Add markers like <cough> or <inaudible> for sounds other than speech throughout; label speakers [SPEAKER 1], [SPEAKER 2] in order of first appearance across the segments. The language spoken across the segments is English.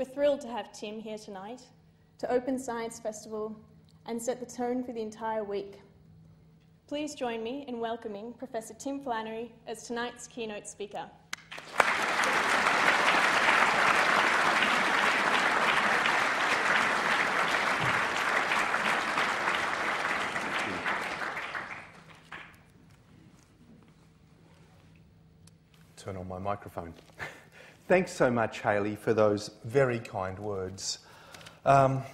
[SPEAKER 1] We're thrilled to have Tim here tonight to open Science Festival and set the tone for the entire week. Please join me in welcoming Professor Tim Flannery as tonight's keynote speaker.
[SPEAKER 2] Turn on my microphone. <laughs> Thanks so much, Haley, for those very kind words. Um,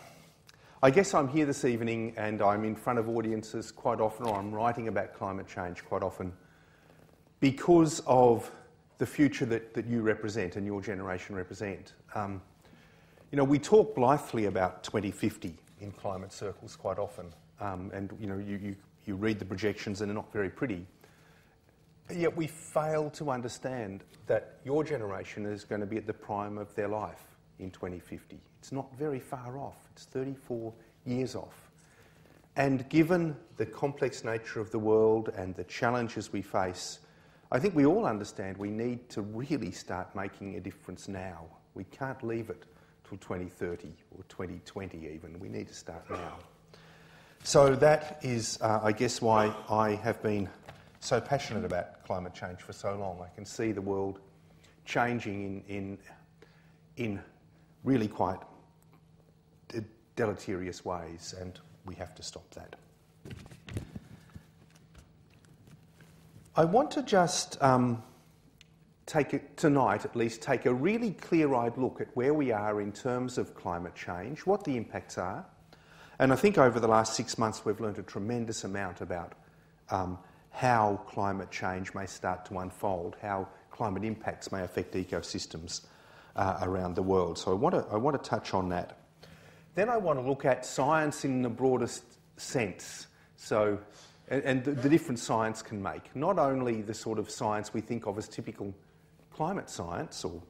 [SPEAKER 2] I guess I'm here this evening and I'm in front of audiences quite often, or I'm writing about climate change quite often, because of the future that, that you represent and your generation represent. Um, you know, we talk blithely about 2050 in climate circles quite often, um, and you know, you, you, you read the projections and they're not very pretty. Yet we fail to understand that your generation is going to be at the prime of their life in 2050. It's not very far off, it's 34 years off. And given the complex nature of the world and the challenges we face, I think we all understand we need to really start making a difference now. We can't leave it till 2030 or 2020 even. We need to start now. So that is, uh, I guess, why I have been so passionate about climate change for so long. I can see the world changing in, in, in really quite deleterious ways, and we have to stop that. I want to just um, take it tonight, at least, take a really clear eyed look at where we are in terms of climate change, what the impacts are. And I think over the last six months we've learned a tremendous amount about um, how climate change may start to unfold, how climate impacts may affect ecosystems uh, around the world. So I want, to, I want to touch on that. Then I want to look at science in the broadest sense. So, and, and the, the difference science can make. Not only the sort of science we think of as typical climate science or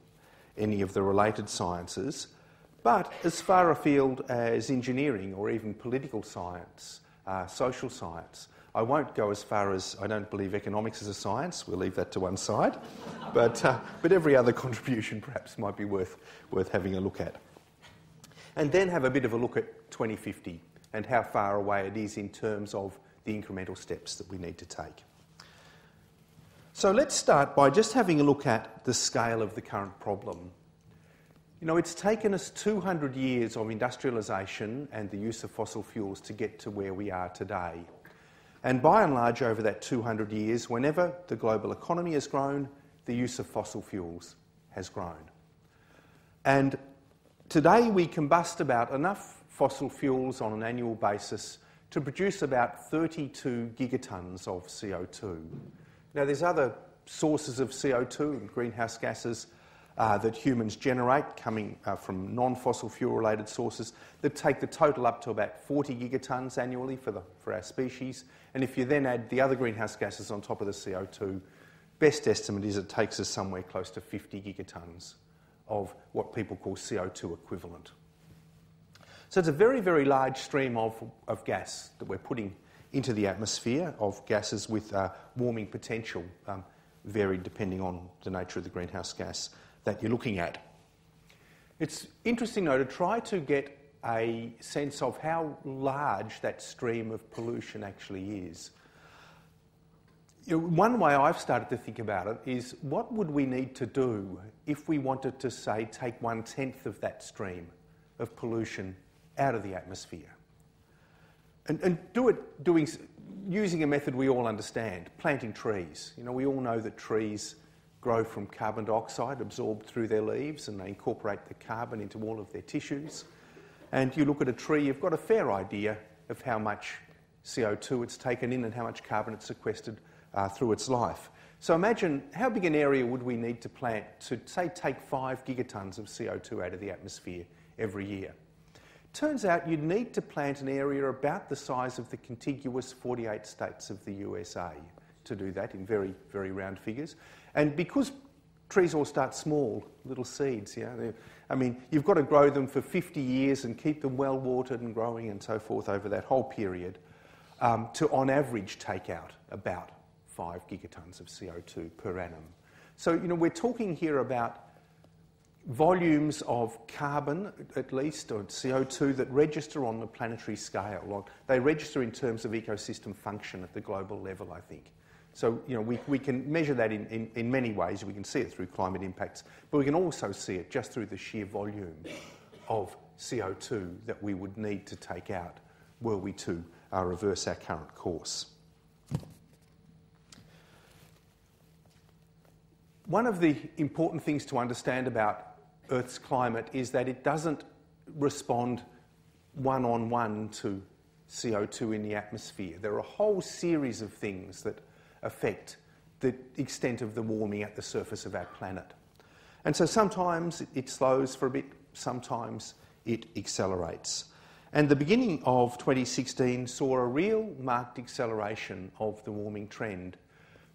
[SPEAKER 2] any of the related sciences, but as far afield as engineering or even political science, uh, social science. I won't go as far as I don't believe economics is a science. We'll leave that to one side. but, uh, but every other <laughs> contribution perhaps might be worth, worth having a look at. And then have a bit of a look at 2050 and how far away it is in terms of the incremental steps that we need to take. So let's start by just having a look at the scale of the current problem. You know, it's taken us 200 years of industrialisation and the use of fossil fuels to get to where we are today. And by and large, over that 200 years, whenever the global economy has grown, the use of fossil fuels has grown. And today we combust about enough fossil fuels on an annual basis to produce about 32 gigatons of CO2. Now, there's other sources of CO2 and greenhouse gases uh, that humans generate coming uh, from non fossil fuel related sources that take the total up to about 40 gigatons annually for, the, for our species. And if you then add the other greenhouse gases on top of the CO2, best estimate is it takes us somewhere close to 50 gigatons of what people call CO2 equivalent. So it's a very, very large stream of, of gas that we're putting into the atmosphere, of gases with uh, warming potential, um, varied depending on the nature of the greenhouse gas that you're looking at. It's interesting, though, to try to get a sense of how large that stream of pollution actually is. You know, one way I've started to think about it is what would we need to do if we wanted to, say, take one tenth of that stream of pollution out of the atmosphere? And, and do it doing, using a method we all understand, planting trees. You know, we all know that trees grow from carbon dioxide absorbed through their leaves and they incorporate the carbon into all of their tissues. And you look at a tree, you've got a fair idea of how much CO2 it's taken in and how much carbon it's sequestered uh, through its life. So imagine how big an area would we need to plant to, say, take five gigatons of CO2 out of the atmosphere every year? Turns out you'd need to plant an area about the size of the contiguous 48 states of the USA to do that in very, very round figures. And because trees all start small, little seeds, yeah, I mean, you've got to grow them for 50 years and keep them well watered and growing and so forth over that whole period um, to, on average, take out about 5 gigatons of CO2 per annum. So, you know, we're talking here about volumes of carbon, at least, or CO2 that register on the planetary scale. They register in terms of ecosystem function at the global level, I think. So, you know, we, we can measure that in, in, in many ways. We can see it through climate impacts, but we can also see it just through the sheer volume of CO2 that we would need to take out were we to uh, reverse our current course. One of the important things to understand about Earth's climate is that it doesn't respond one on one to CO2 in the atmosphere. There are a whole series of things that affect the extent of the warming at the surface of our planet. And so sometimes it slows for a bit, sometimes it accelerates. And the beginning of 2016 saw a real marked acceleration of the warming trend.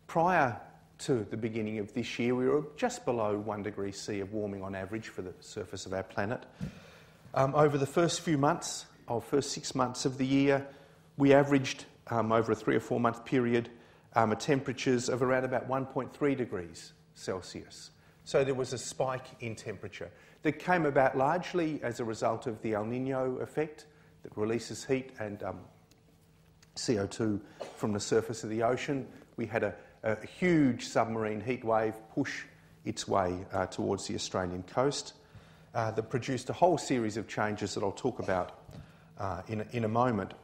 [SPEAKER 2] Prior to the beginning of this year, we were just below 1 degree C of warming on average for the surface of our planet. Um, over the first few months, or first six months of the year, we averaged um, over a three or four month period um, temperatures of around about 1.3 degrees Celsius. So there was a spike in temperature that came about largely as a result of the El Nino effect that releases heat and um, CO2 from the surface of the ocean. We had a, a huge submarine heat wave push its way uh, towards the Australian coast uh, that produced a whole series of changes that I'll talk about uh, in, in a moment.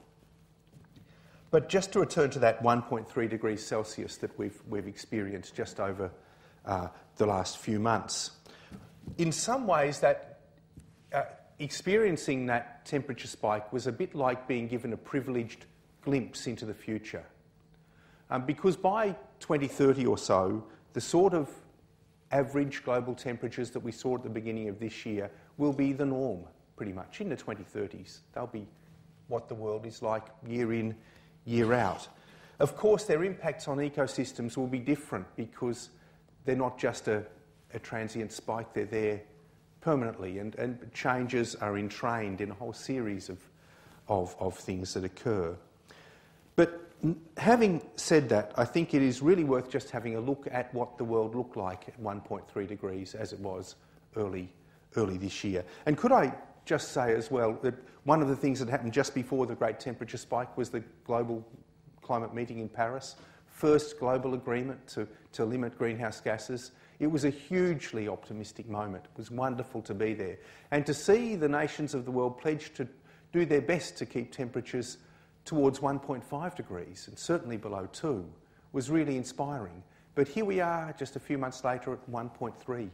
[SPEAKER 2] But just to return to that 1.3 degrees Celsius that we've, we've experienced just over uh, the last few months, in some ways, that uh, experiencing that temperature spike was a bit like being given a privileged glimpse into the future. Um, because by 2030 or so, the sort of average global temperatures that we saw at the beginning of this year will be the norm, pretty much, in the 2030s. They'll be what the world is like year in, year out. Of course, their impacts on ecosystems will be different because they're not just a, a transient spike, they're there permanently, and, and changes are entrained in a whole series of, of, of things that occur. But having said that, I think it is really worth just having a look at what the world looked like at 1.3 degrees as it was early, early this year. And could I just say as well that one of the things that happened just before the great temperature spike was the global climate meeting in Paris, first global agreement to, to limit greenhouse gases. It was a hugely optimistic moment. It was wonderful to be there. And to see the nations of the world pledge to do their best to keep temperatures towards 1.5 degrees and certainly below 2 was really inspiring. But here we are just a few months later at 1.3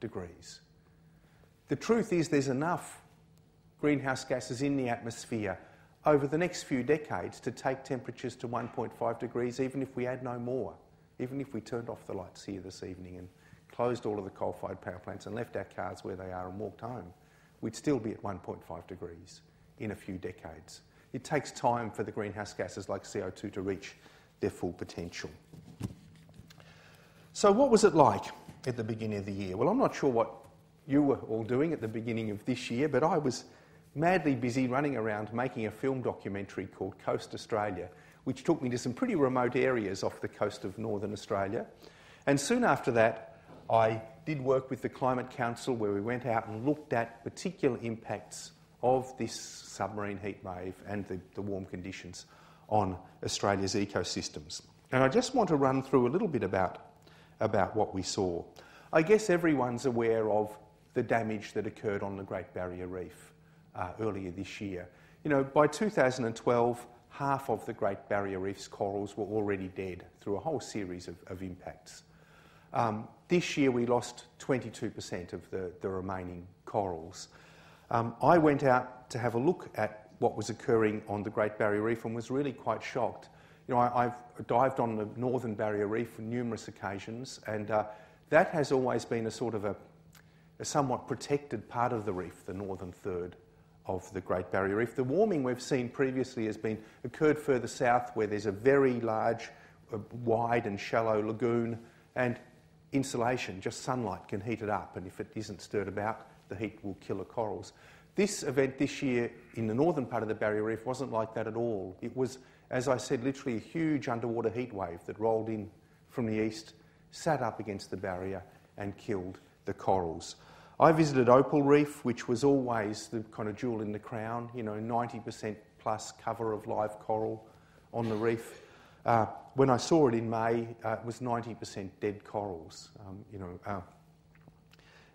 [SPEAKER 2] degrees. The truth is, there's enough greenhouse gases in the atmosphere over the next few decades to take temperatures to 1.5 degrees, even if we add no more, even if we turned off the lights here this evening and closed all of the coal fired power plants and left our cars where they are and walked home, we'd still be at 1.5 degrees in a few decades. It takes time for the greenhouse gases like CO2 to reach their full potential. So, what was it like at the beginning of the year? Well, I'm not sure what you were all doing at the beginning of this year, but I was madly busy running around making a film documentary called Coast Australia, which took me to some pretty remote areas off the coast of northern Australia. And soon after that, I did work with the Climate Council where we went out and looked at particular impacts of this submarine heat wave and the, the warm conditions on Australia's ecosystems. And I just want to run through a little bit about, about what we saw. I guess everyone's aware of the damage that occurred on the Great Barrier Reef uh, earlier this year. You know, by 2012, half of the Great Barrier Reef's corals were already dead through a whole series of, of impacts. Um, this year we lost 22% of the, the remaining corals. Um, I went out to have a look at what was occurring on the Great Barrier Reef and was really quite shocked. You know, I, have dived on the Northern Barrier Reef on numerous occasions, and uh, that has always been a sort of a, a somewhat protected part of the reef, the northern third of the Great Barrier Reef. The warming we've seen previously has been occurred further south where there's a very large, uh, wide and shallow lagoon and insolation, just sunlight can heat it up and if it isn't stirred about, the heat will kill the corals. This event this year in the northern part of the Barrier Reef wasn't like that at all. It was, as I said, literally a huge underwater heat wave that rolled in from the east, sat up against the barrier and killed the corals. I visited Opal Reef, which was always the kind of jewel in the crown, you know, 90% plus cover of live coral on the reef. Uh, when I saw it in May, uh, it was 90% dead corals. Um, you know, uh,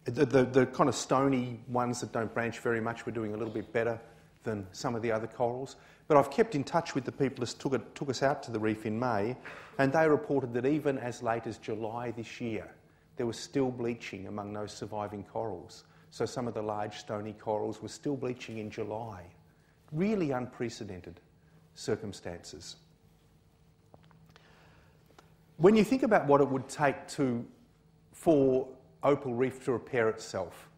[SPEAKER 2] the, the, the, kind of stony ones that don't branch very much were doing a little bit better than some of the other corals. But I've kept in touch with the people that took, it, took us out to the reef in May, and they reported that even as late as July this year, there was still bleaching among those surviving corals. So some of the large stony corals were still bleaching in July. Really unprecedented circumstances. When you think about what it would take to, for Opal Reef to repair itself,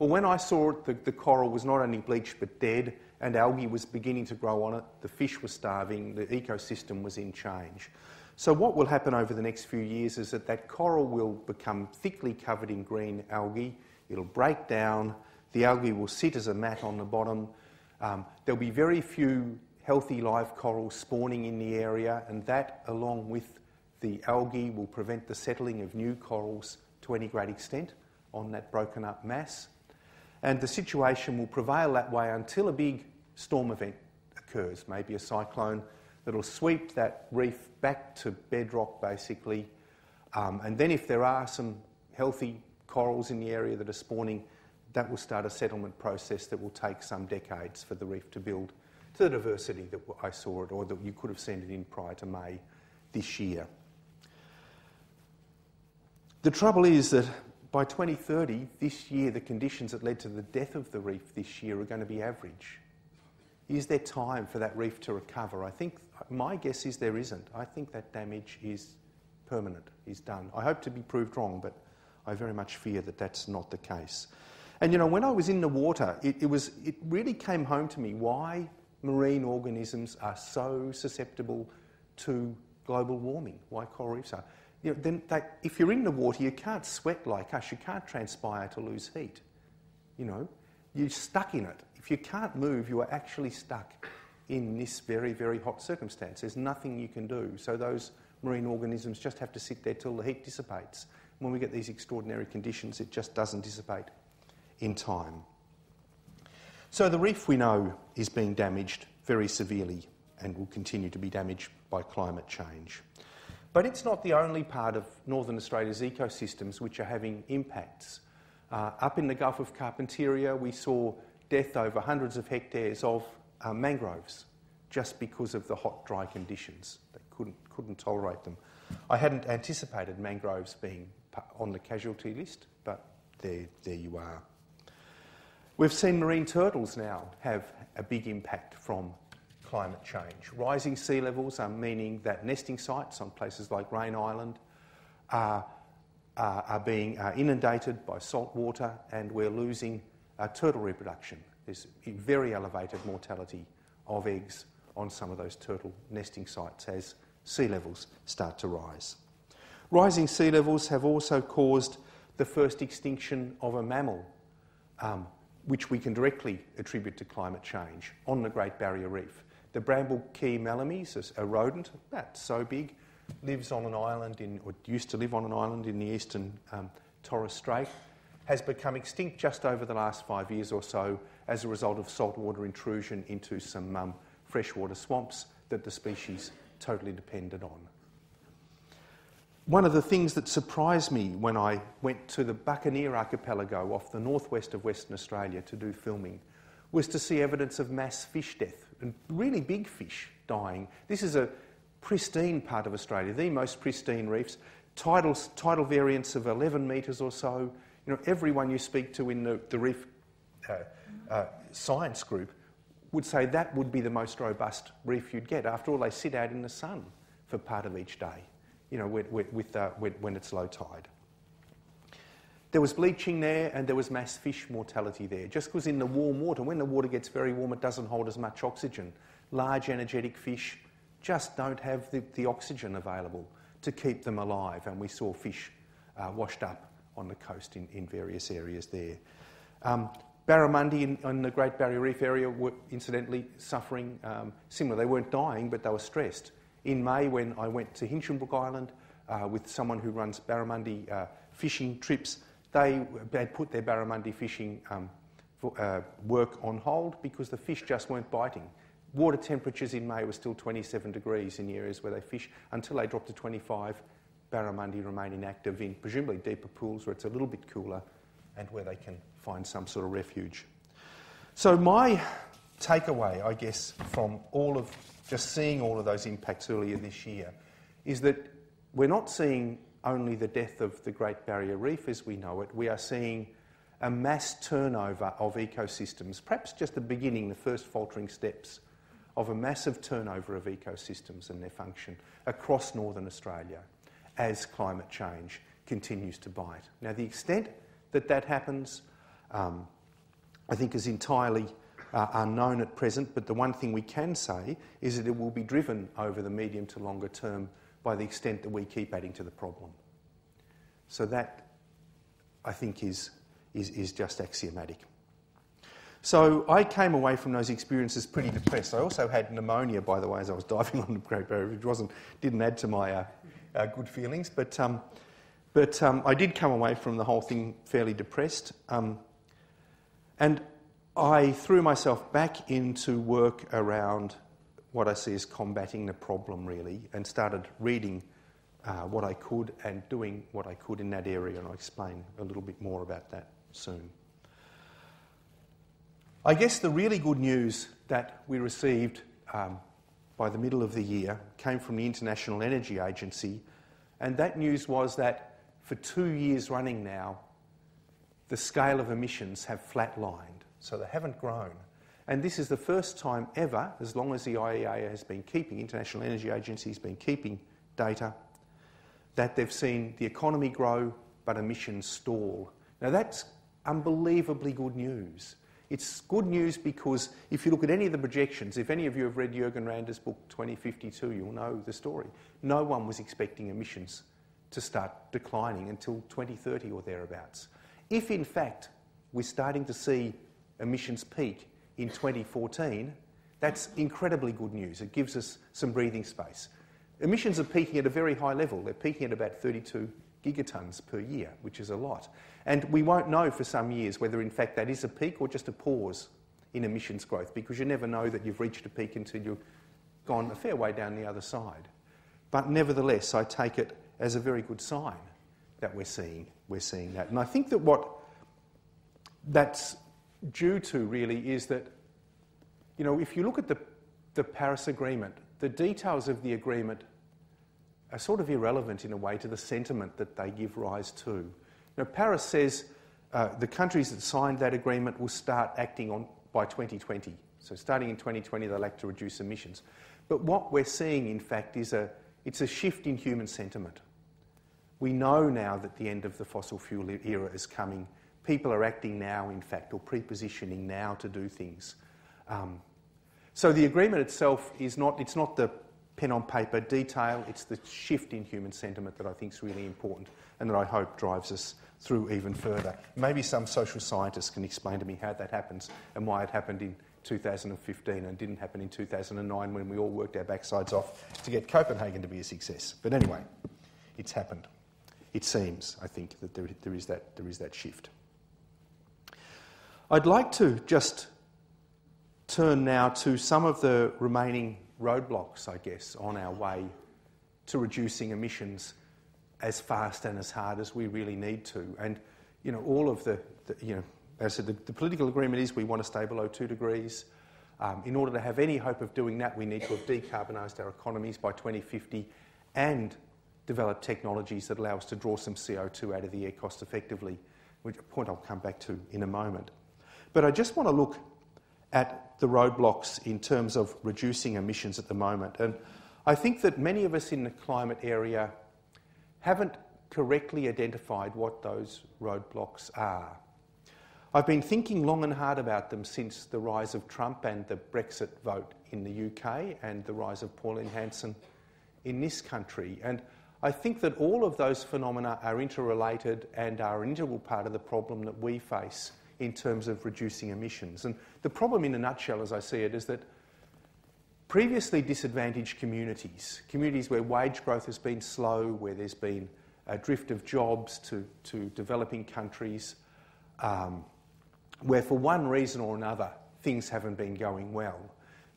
[SPEAKER 2] well, when I saw it, the, the coral was not only bleached but dead, and algae was beginning to grow on it, the fish were starving, the ecosystem was in change. So what will happen over the next few years is that that coral will become thickly covered in green algae, it'll break down, the algae will sit as a mat on the bottom, um, there'll be very few healthy live corals spawning in the area, and that, along with the algae, will prevent the settling of new corals to any great extent on that broken up mass. And the situation will prevail that way until a big storm event occurs, maybe a cyclone that'll sweep that reef back to bedrock basically. Um, and then, if there are some healthy corals in the area that are spawning, that will start a settlement process that will take some decades for the reef to build to the diversity that I saw it or that you could have seen it in prior to May this year. The trouble is that by 2030, this year, the conditions that led to the death of the reef this year are going to be average. Is there time for that reef to recover? I think my guess is there isn't. I think that damage is permanent, is done. I hope to be proved wrong, but I very much fear that that's not the case. And you know, when I was in the water, it, it, was, it really came home to me why marine organisms are so susceptible to global warming, why coral reefs are. You know, then they, if you're in the water, you can't sweat like us, you can't transpire to lose heat. You know, you're stuck in it. If you can't move, you are actually stuck in this very, very hot circumstance. There's nothing you can do. So those marine organisms just have to sit there till the heat dissipates. When we get these extraordinary conditions, it just doesn't dissipate in time. So the reef we know is being damaged very severely and will continue to be damaged by climate change. But it's not the only part of Northern Australia's ecosystems which are having impacts. Uh, up in the Gulf of Carpentaria, we saw death over hundreds of hectares of uh, mangroves just because of the hot, dry conditions. They couldn't, couldn't tolerate them. I hadn't anticipated mangroves being on the casualty list, but there, there you are. We've seen marine turtles now have a big impact from climate change. Rising sea levels are meaning that nesting sites on places like Raine Island are, are, are being inundated by salt water and we're losing uh, turtle reproduction. There's very elevated mortality of eggs on some of those turtle nesting sites as sea levels start to rise. Rising sea levels have also caused the first extinction of a mammal um, which we can directly attribute to climate change on the Great Barrier Reef. The Bramble Cay melomys, a rodent about so big, lives on an island in, or used to live on an island in the eastern um, Torres Strait, has become extinct just over the last five years or so as a result of saltwater intrusion into some um, freshwater swamps that the species totally depended on. One of the things that surprised me when I went to the Buccaneer Archipelago off the northwest of Western Australia to do filming was to see evidence of mass fish death and really big fish dying. This is a pristine part of Australia, the most pristine reefs, tidal, tidal variance of 11 metres or so. You know, everyone you speak to in the, the reef uh, uh, science group would say that would be the most robust reef you'd get. After all, they sit out in the sun for part of each day you know, with, with, uh, when it's low tide. There was bleaching there and there was mass fish mortality there. Just because in the warm water, when the water gets very warm, it doesn't hold as much oxygen. Large energetic fish just don't have the, the oxygen available to keep them alive. And we saw fish uh, washed up on the coast in, in various areas there. Um, barramundi in, in, the Great Barrier Reef area were incidentally suffering um, similar. They weren't dying, but they were stressed in May when I went to Hinchinbrook Island uh, with someone who runs barramundi uh, fishing trips they had put their barramundi fishing um, for, uh, work on hold because the fish just weren't biting. Water temperatures in May were still 27 degrees in areas where they fish until they dropped to 25. Barramundi remain inactive in presumably deeper pools where it's a little bit cooler and where they can find some sort of refuge. So, my takeaway, I guess, from all of just seeing all of those impacts earlier this year is that we're not seeing only the death of the Great Barrier Reef as we know it, we are seeing a mass turnover of ecosystems, perhaps just the beginning, the first faltering steps of a massive turnover of ecosystems and their function across northern Australia as climate change continues to bite. Now, the extent that that happens, um, I think, is entirely uh, unknown at present, but the one thing we can say is that it will be driven over the medium to longer term by the extent that we keep adding to the problem. So that, I think, is, is, is just axiomatic. So I came away from those experiences pretty depressed. I also had pneumonia, by the way, as I was <laughs> diving on the Great Barrier, which wasn't, didn't add to my uh, uh, good feelings. But, um, but um, I did come away from the whole thing fairly depressed. Um, and I threw myself back into work around what I see as combating the problem, really, and started reading uh, what I could and doing what I could in that area, and I'll explain a little bit more about that soon. I guess the really good news that we received um, by the middle of the year came from the International Energy Agency, and that news was that for two years running now, the scale of emissions have flatlined, so they haven't grown. And this is the first time ever, as long as the IEA has been keeping, International Energy Agency has been keeping data, that they've seen the economy grow but emissions stall. Now that's unbelievably good news. It's good news because if you look at any of the projections, if any of you have read Jørgen Randers' book 2052, you'll know the story. No one was expecting emissions to start declining until 2030 or thereabouts. If in fact we're starting to see emissions peak in 2014, that's incredibly good news. It gives us some breathing space. Emissions are peaking at a very high level. They're peaking at about 32 gigatons per year, which is a lot. And we won't know for some years whether, in fact, that is a peak or just a pause in emissions growth because you never know that you've reached a peak until you've gone a fair way down the other side. But nevertheless, I take it as a very good sign that we're seeing, we're seeing that. And I think that what that's due to really is that, you know, if you look at the, the Paris Agreement, the details of the agreement are sort of irrelevant in a way to the sentiment that they give rise to. Now, Paris says uh, the countries that signed that agreement will start acting on by 2020. So, starting in 2020, they'll act to reduce emissions. But what we're seeing, in fact, is a, it's a shift in human sentiment. We know now that the end of the fossil fuel era is coming people are acting now, in fact, or prepositioning now to do things. Um, so the agreement itself is not, it's not the pen on paper detail, it's the shift in human sentiment that I think is really important and that I hope drives us through even further. Maybe some social scientists can explain to me how that happens and why it happened in 2015 and didn't happen in 2009 when we all worked our backsides off to get Copenhagen to be a success. But anyway, it's happened. It seems, I think, that there, there, is, that, there is that shift. I'd like to just turn now to some of the remaining roadblocks, I guess, on our way to reducing emissions as fast and as hard as we really need to. And, you know, all of the, the you know, as I said, the, the, political agreement is we want to stay below two degrees. Um, in order to have any hope of doing that, we need to have decarbonised our economies by 2050 and develop technologies that allow us to draw some CO2 out of the air cost effectively, which a point I'll come back to in a moment. But I just want to look at the roadblocks in terms of reducing emissions at the moment. And I think that many of us in the climate area haven't correctly identified what those roadblocks are. I've been thinking long and hard about them since the rise of Trump and the Brexit vote in the UK and the rise of Pauline Hanson in this country. And I think that all of those phenomena are interrelated and are an integral part of the problem that we face in terms of reducing emissions. And the problem, in a nutshell, as I see it, is that previously disadvantaged communities, communities where wage growth has been slow, where there's been a drift of jobs to, to developing countries, um, where for one reason or another things haven't been going well.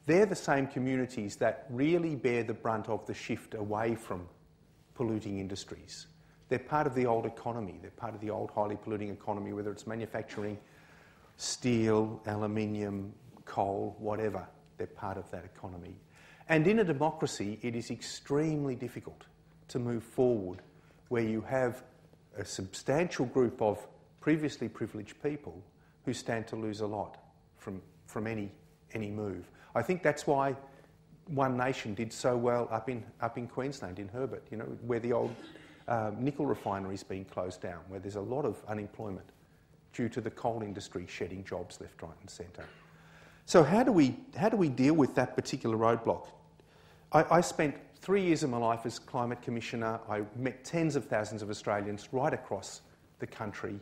[SPEAKER 2] They're the same communities that really bear the brunt of the shift away from polluting industries. They're part of the old economy, they're part of the old highly polluting economy, whether it's manufacturing, steel, aluminium, coal, whatever, they're part of that economy. And in a democracy, it is extremely difficult to move forward where you have a substantial group of previously privileged people who stand to lose a lot from, from any, any move. I think that's why One Nation did so well up in, up in Queensland, in Herbert, you know, where the old um, nickel refinery is being closed down, where there's a lot of unemployment due to the coal industry shedding jobs left, right, and centre. So, how do we, how do we deal with that particular roadblock? I, I spent three years of my life as Climate Commissioner. I met tens of thousands of Australians right across the country.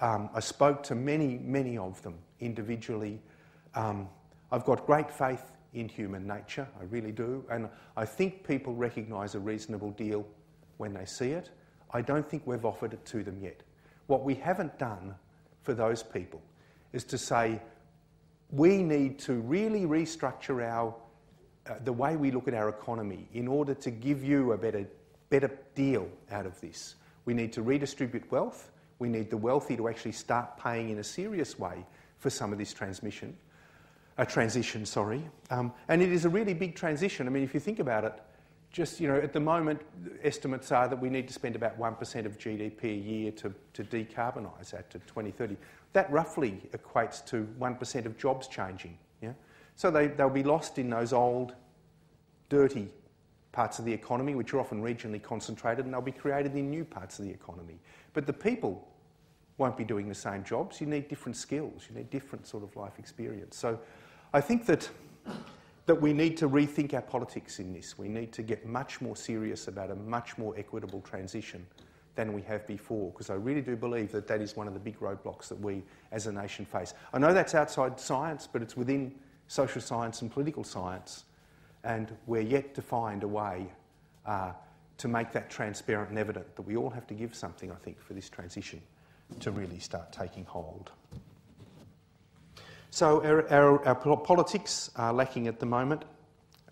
[SPEAKER 2] Um, I spoke to many, many of them individually. Um, I've got great faith in human nature, I really do, and I think people recognise a reasonable deal when they see it. I don't think we've offered it to them yet. What we haven't done for those people is to say we need to really restructure our, uh, the way we look at our economy in order to give you a better, better deal out of this. We need to redistribute wealth. We need the wealthy to actually start paying in a serious way for some of this transmission, a transition, sorry. Um, and it is a really big transition. I mean, if you think about it, just, you know, at the moment, estimates are that we need to spend about 1% of GDP a year to, to decarbonise that to 2030. That roughly equates to 1% of jobs changing. Yeah? So they, they'll be lost in those old, dirty parts of the economy, which are often regionally concentrated, and they'll be created in new parts of the economy. But the people won't be doing the same jobs. You need different skills, you need different sort of life experience. So I think that that we need to rethink our politics in this. We need to get much more serious about a much more equitable transition than we have before, because I really do believe that that is one of the big roadblocks that we as a nation face. I know that's outside science, but it's within social science and political science, and we're yet to find a way uh, to make that transparent and evident that we all have to give something, I think, for this transition to really start taking hold. So our, our, our politics are lacking at the moment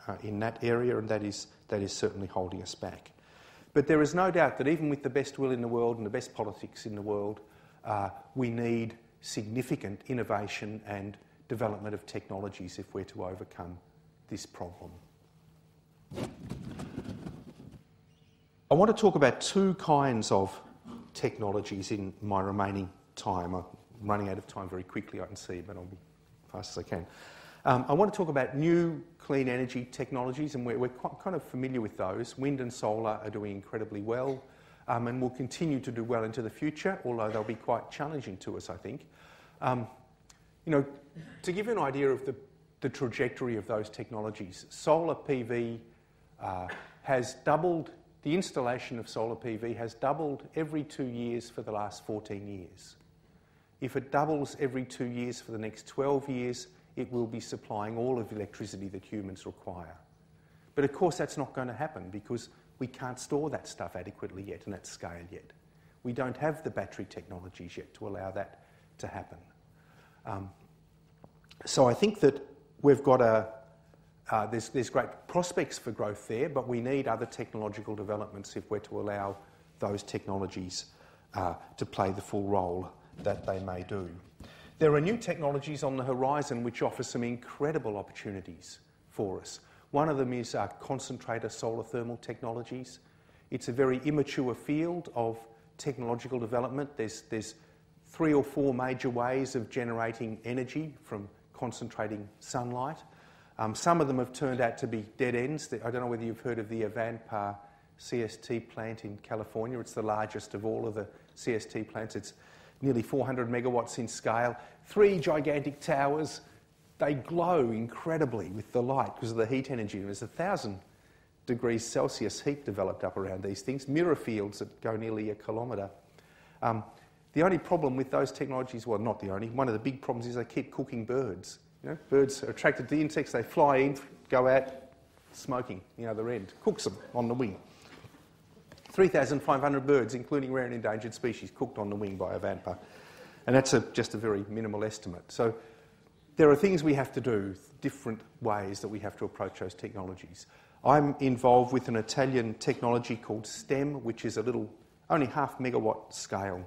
[SPEAKER 2] uh, in that area, and that is, that is certainly holding us back. But there is no doubt that even with the best will in the world and the best politics in the world, uh, we need significant innovation and development of technologies if we're to overcome this problem. I want to talk about two kinds of technologies in my remaining time. I'm running out of time very quickly, I can see, but I'll be fast as I can. Um, I want to talk about new clean energy technologies, and we're, we're quite, kind of familiar with those. Wind and solar are doing incredibly well um, and will continue to do well into the future, although they'll be quite challenging to us, I think. Um, you know, to give you an idea of the, the trajectory of those technologies, solar PV uh, has doubled, the installation of solar PV has doubled every two years for the last 14 years. If it doubles every two years for the next 12 years, it will be supplying all of the electricity that humans require. But of course, that's not going to happen because we can't store that stuff adequately yet and at scale yet. We don't have the battery technologies yet to allow that to happen. Um, so I think that we've got a, uh, there's, there's great prospects for growth there, but we need other technological developments if we're to allow those technologies uh, to play the full role that they may do. There are new technologies on the horizon which offer some incredible opportunities for us. One of them is our concentrator solar thermal technologies. It's a very immature field of technological development. There's, there's three or four major ways of generating energy from concentrating sunlight. Um, some of them have turned out to be dead ends. I don't know whether you've heard of the Ivanpah CST plant in California. It's the largest of all of the CST plants. It's nearly 400 megawatts in scale, three gigantic towers. They glow incredibly with the light because of the heat energy. There's a thousand degrees Celsius heat developed up around these things, mirror fields that go nearly a kilometre. Um, the only problem with those technologies, well, not the only, one of the big problems is they keep cooking birds. You know, birds are attracted to the insects, they fly in, go out, smoking the other end, cooks them on the wing. 3,500 birds, including rare and endangered species, cooked on the wing by Ivanpah. And that's a, just a very minimal estimate. So there are things we have to do, different ways that we have to approach those technologies. I'm involved with an Italian technology called STEM, which is a little, only half megawatt scale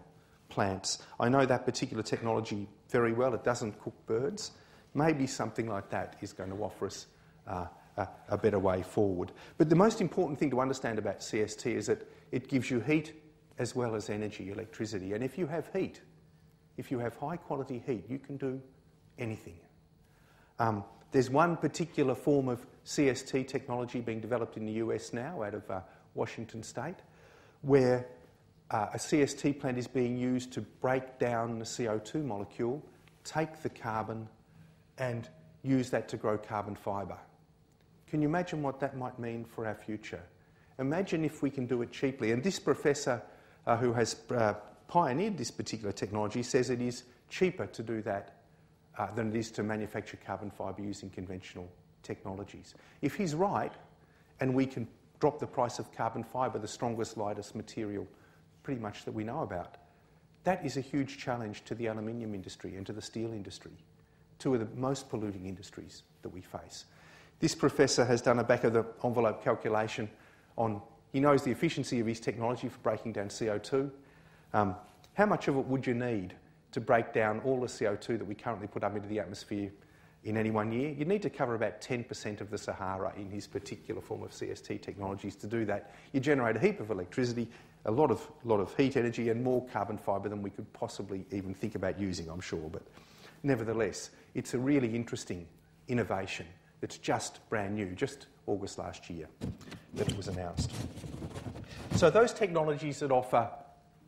[SPEAKER 2] plants. I know that particular technology very well. It doesn't cook birds. Maybe something like that is going to offer us uh, a, a better way forward. But the most important thing to understand about CST is that it gives you heat as well as energy, electricity. And if you have heat, if you have high quality heat, you can do anything. Um, there's one particular form of CST technology being developed in the US now out of uh, Washington State, where uh, a CST plant is being used to break down the CO2 molecule, take the carbon, and use that to grow carbon fibre. Can you imagine what that might mean for our future? Imagine if we can do it cheaply. And this professor uh, who has uh, pioneered this particular technology says it is cheaper to do that uh, than it is to manufacture carbon fibre using conventional technologies. If he's right, and we can drop the price of carbon fibre, the strongest, lightest material pretty much that we know about, that is a huge challenge to the aluminium industry and to the steel industry, two of the most polluting industries that we face. This professor has done a back of the envelope calculation on, he knows the efficiency of his technology for breaking down CO2. Um, how much of it would you need to break down all the CO2 that we currently put up into the atmosphere in any one year? You'd need to cover about 10% of the Sahara in his particular form of CST technologies to do that. You generate a heap of electricity, a lot of, lot of heat energy, and more carbon fibre than we could possibly even think about using, I'm sure. But nevertheless, it's a really interesting innovation that's just brand new, just August last year that it was announced. So, those technologies that offer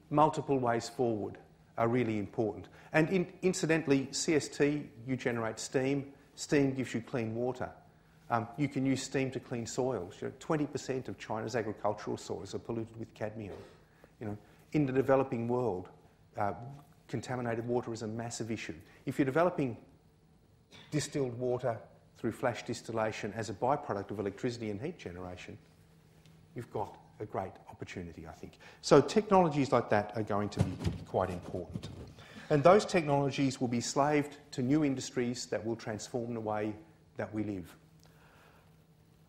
[SPEAKER 2] multiple ways forward are really important. And in, incidentally, CST, you generate steam. Steam gives you clean water. Um, you can use steam to clean soils. You know, 20% of China's agricultural soils are polluted with cadmium. You know, in the developing world, uh, contaminated water is a massive issue. If you're developing distilled water through flash distillation as a byproduct of electricity and heat generation, you've got a great opportunity, I think. So technologies like that are going to be quite important. And those technologies will be slaved to new industries that will transform the way that we live.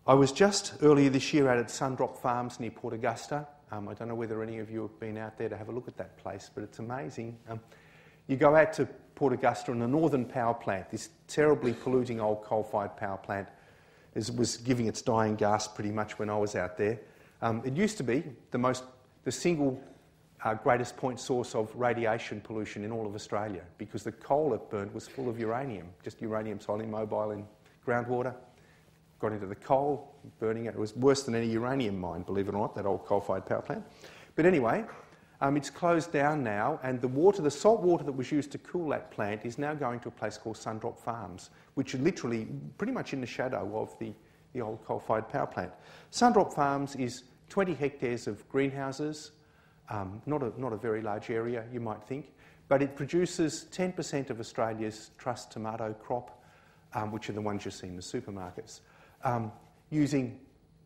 [SPEAKER 2] I was just earlier this year out at Sundrop Farms near Port Augusta. Um, I don't know whether any of you have been out there to have a look at that place, but it's amazing. Um, you go out to Port Augusta and the Northern Power Plant, this terribly polluting old coal fired power plant, is, was giving its dying gasp pretty much when I was out there. Um, it used to be the, most, the single uh, greatest point source of radiation pollution in all of Australia because the coal it burned was full of uranium, just uranium highly mobile in groundwater. Got into the coal, burning it. It was worse than any uranium mine, believe it or not, that old coal fired power plant. But anyway, um, it's closed down now, and the water, the salt water that was used to cool that plant, is now going to a place called Sundrop Farms, which are literally pretty much in the shadow of the, the old coal fired power plant. Sundrop Farms is 20 hectares of greenhouses, um, not, a, not a very large area, you might think, but it produces 10% of Australia's truss tomato crop, um, which are the ones you see in the supermarkets, um, using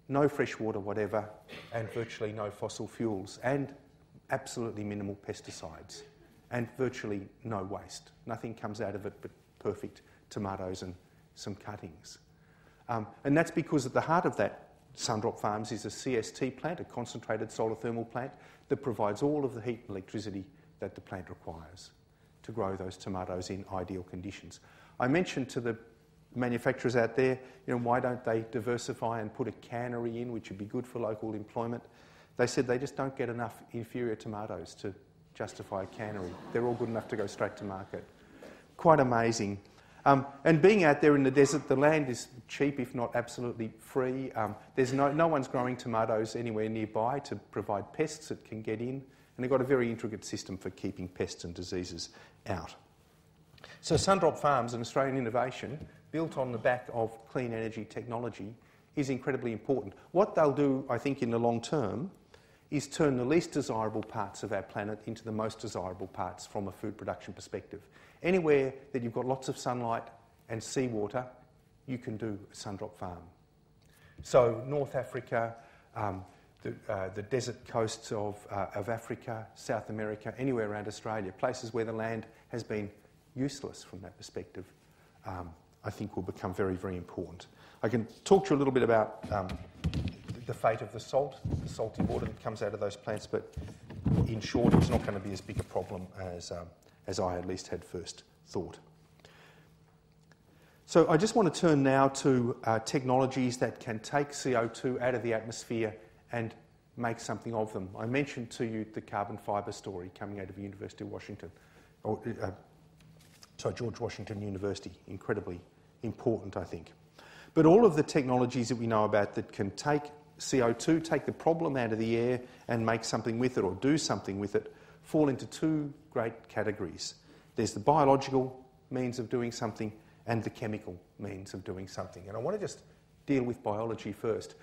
[SPEAKER 2] no fresh water whatever and virtually no fossil fuels. And absolutely minimal pesticides and virtually no waste. Nothing comes out of it but perfect tomatoes and some cuttings. Um, and that's because at the heart of that Sundrop Farms is a CST plant, a concentrated solar thermal plant, that provides all of the heat and electricity that the plant requires to grow those tomatoes in ideal conditions. I mentioned to the manufacturers out there, you know, why don't they diversify and put a cannery in, which would be good for local employment? They said they just don't get enough inferior tomatoes to justify a cannery. They're all good enough to go straight to market. Quite amazing. Um, and being out there in the desert, the land is cheap, if not absolutely free. Um, there's no, no one's growing tomatoes anywhere nearby to provide pests that can get in. And they've got a very intricate system for keeping pests and diseases out. So, Sundrop Farms, an Australian innovation built on the back of clean energy technology, is incredibly important. What they'll do, I think, in the long term is turn the least desirable parts of our planet into the most desirable parts from a food production perspective. Anywhere that you've got lots of sunlight and seawater, you can do a sundrop farm. So, North Africa, um, the, uh, the desert coasts of, uh, of Africa, South America, anywhere around Australia, places where the land has been useless from that perspective, um, I think will become very, very important. I can talk to you a little bit about um, the fate of the salt, the salty water that comes out of those plants, but in short, it's not going to be as big a problem as, um, as I at least had first thought. So I just want to turn now to uh, technologies that can take CO2 out of the atmosphere and make something of them. I mentioned to you the carbon fibre story coming out of the University of Washington, or, uh, sorry, George Washington University. Incredibly important, I think. But all of the technologies that we know about that can take CO2, take the problem out of the air and make something with it or do something with it, fall into two great categories. There's the biological means of doing something and the chemical means of doing something. And I want to just deal with biology first.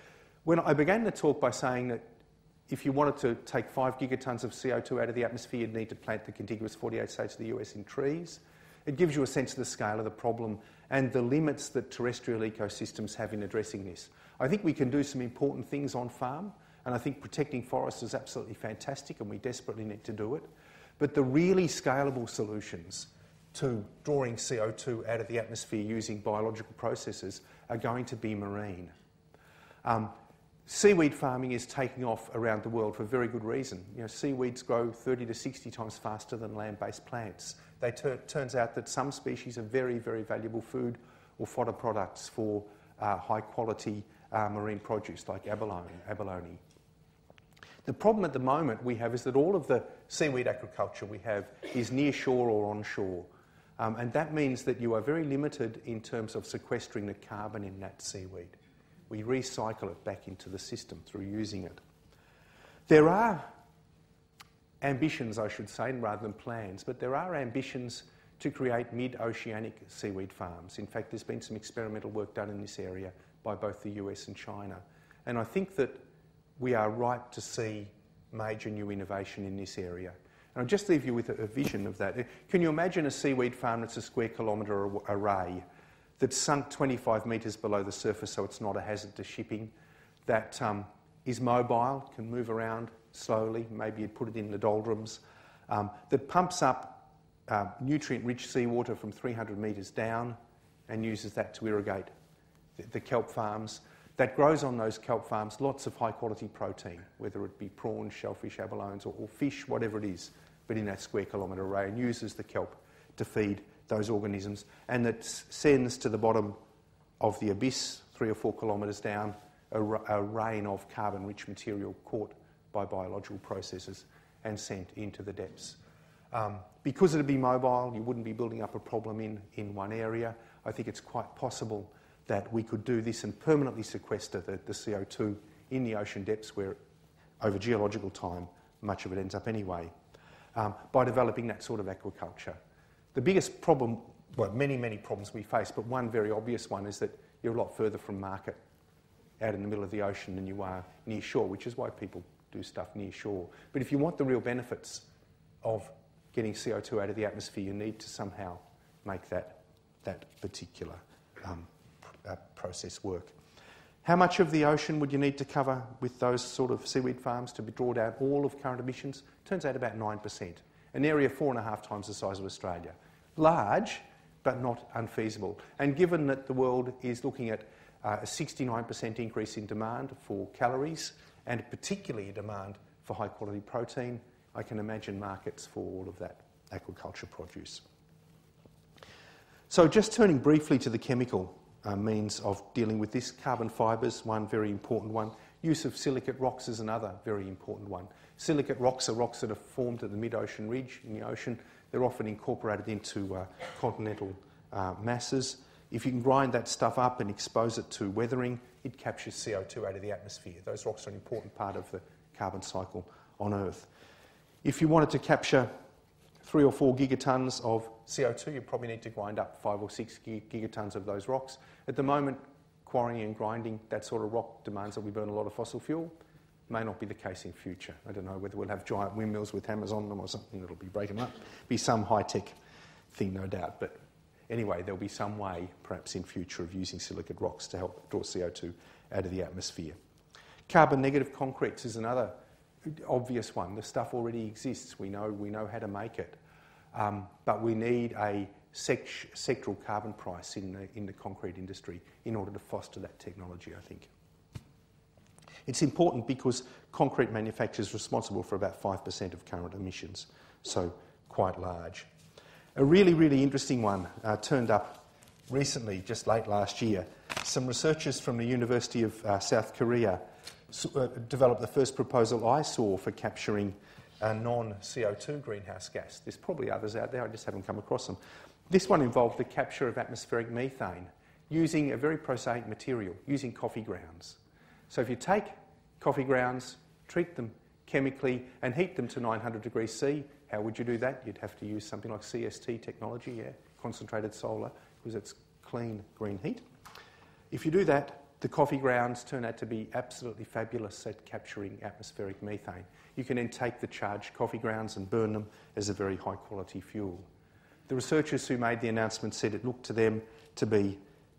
[SPEAKER 2] When I began the talk by saying that if you wanted to take five gigatons of CO2 out of the atmosphere, you'd need to plant the contiguous 48 states of the US in trees. It gives you a sense of the scale of the problem and the limits that terrestrial ecosystems have in addressing this. I think we can do some important things on farm, and I think protecting forests is absolutely fantastic, and we desperately need to do it. But the really scalable solutions to drawing CO2 out of the atmosphere using biological processes are going to be marine. Um, seaweed farming is taking off around the world for very good reason. You know, seaweeds grow 30 to 60 times faster than land-based plants. They ter- turns out that some species are very, very valuable food or fodder products for uh, high-quality uh, marine produce like abalone, abalone. The problem at the moment we have is that all of the seaweed agriculture we have is near shore or onshore. Um, and that means that you are very limited in terms of sequestering the carbon in that seaweed. We recycle it back into the system through using it. There are ambitions, I should say, rather than plans, but there are ambitions to create mid oceanic seaweed farms. In fact, there's been some experimental work done in this area by both the US and China. And I think that we are ripe to see major new innovation in this area. And I'll just leave you with a, vision of that. Can you imagine a seaweed farm that's a square kilometre array that's sunk 25 metres below the surface so it's not a hazard to shipping, that um, is mobile, can move around slowly, maybe you'd put it in the doldrums, um, that pumps up uh, nutrient rich seawater from 300 metres down and uses that to irrigate the kelp farms that grows on those kelp farms lots of high quality protein, whether it be prawns, shellfish, abalones, or, or fish, whatever it is, but in that square kilometre array, and uses the kelp to feed those organisms, and that sends to the bottom of the abyss, three or four kilometres down, a, a rain of carbon rich material caught by biological processes and sent into the depths. Um, because it'd be mobile, you wouldn't be building up a problem in, in one area. I think it's quite possible that we could do this and permanently sequester the, the CO2 in the ocean depths where, over geological time, much of it ends up anyway, um, by developing that sort of aquaculture. The biggest problem, well, many, many problems we face, but one very obvious one is that you're a lot further from market out in the middle of the ocean than you are near shore, which is why people do stuff near shore. But if you want the real benefits of getting CO2 out of the atmosphere, you need to somehow make that, that particular um, process work. How much of the ocean would you need to cover with those sort of seaweed farms to draw down all of current emissions? Turns out about 9%. An area four and a half times the size of Australia. Large, but not unfeasible. And given that the world is looking at uh, a 69% increase in demand for calories and particularly demand for high quality protein, I can imagine markets for all of that aquaculture produce. So, just turning briefly to the chemical uh, means of dealing with this. Carbon fibres, one very important one. Use of silicate rocks is another very important one. Silicate rocks are rocks that are formed at the mid-ocean ridge in the ocean. They're often incorporated into uh, continental uh, masses. If you can grind that stuff up and expose it to weathering, it captures CO2 out of the atmosphere. Those rocks are an important part of the carbon cycle on Earth. If you wanted to capture three or four gigatons of CO2, you probably need to grind up five or six gigatons of those rocks. At the moment, quarrying and grinding that sort of rock demands that we burn a lot of fossil fuel. May not be the case in future. I don't know whether we'll have giant windmills with hammers on them or something that'll be breaking them up. Be some high tech thing, no doubt. But anyway, there'll be some way, perhaps in future, of using silicate rocks to help draw CO2 out of the atmosphere. Carbon negative concretes is another obvious one. The stuff already exists. We know, we know how to make it. Um, but we need a sect- sectoral carbon price in the, in the concrete industry in order to foster that technology, I think. It's important because concrete manufacture is responsible for about 5% of current emissions, so quite large. A really, really interesting one uh, turned up recently, just late last year. Some researchers from the University of uh, South Korea uh, developed the first proposal I saw for capturing a non CO2 greenhouse gas. There's probably others out there, I just haven't come across them. This one involved the capture of atmospheric methane using a very prosaic material, using coffee grounds. So if you take coffee grounds, treat them chemically, and heat them to 900 degrees C, how would you do that? You'd have to use something like CST technology, yeah, concentrated solar, because it's clean green heat. If you do that, the coffee grounds turn out to be absolutely fabulous at capturing atmospheric methane. You can then take the charged coffee grounds and burn them as a very high quality fuel. The researchers who made the announcement said it looked to them to be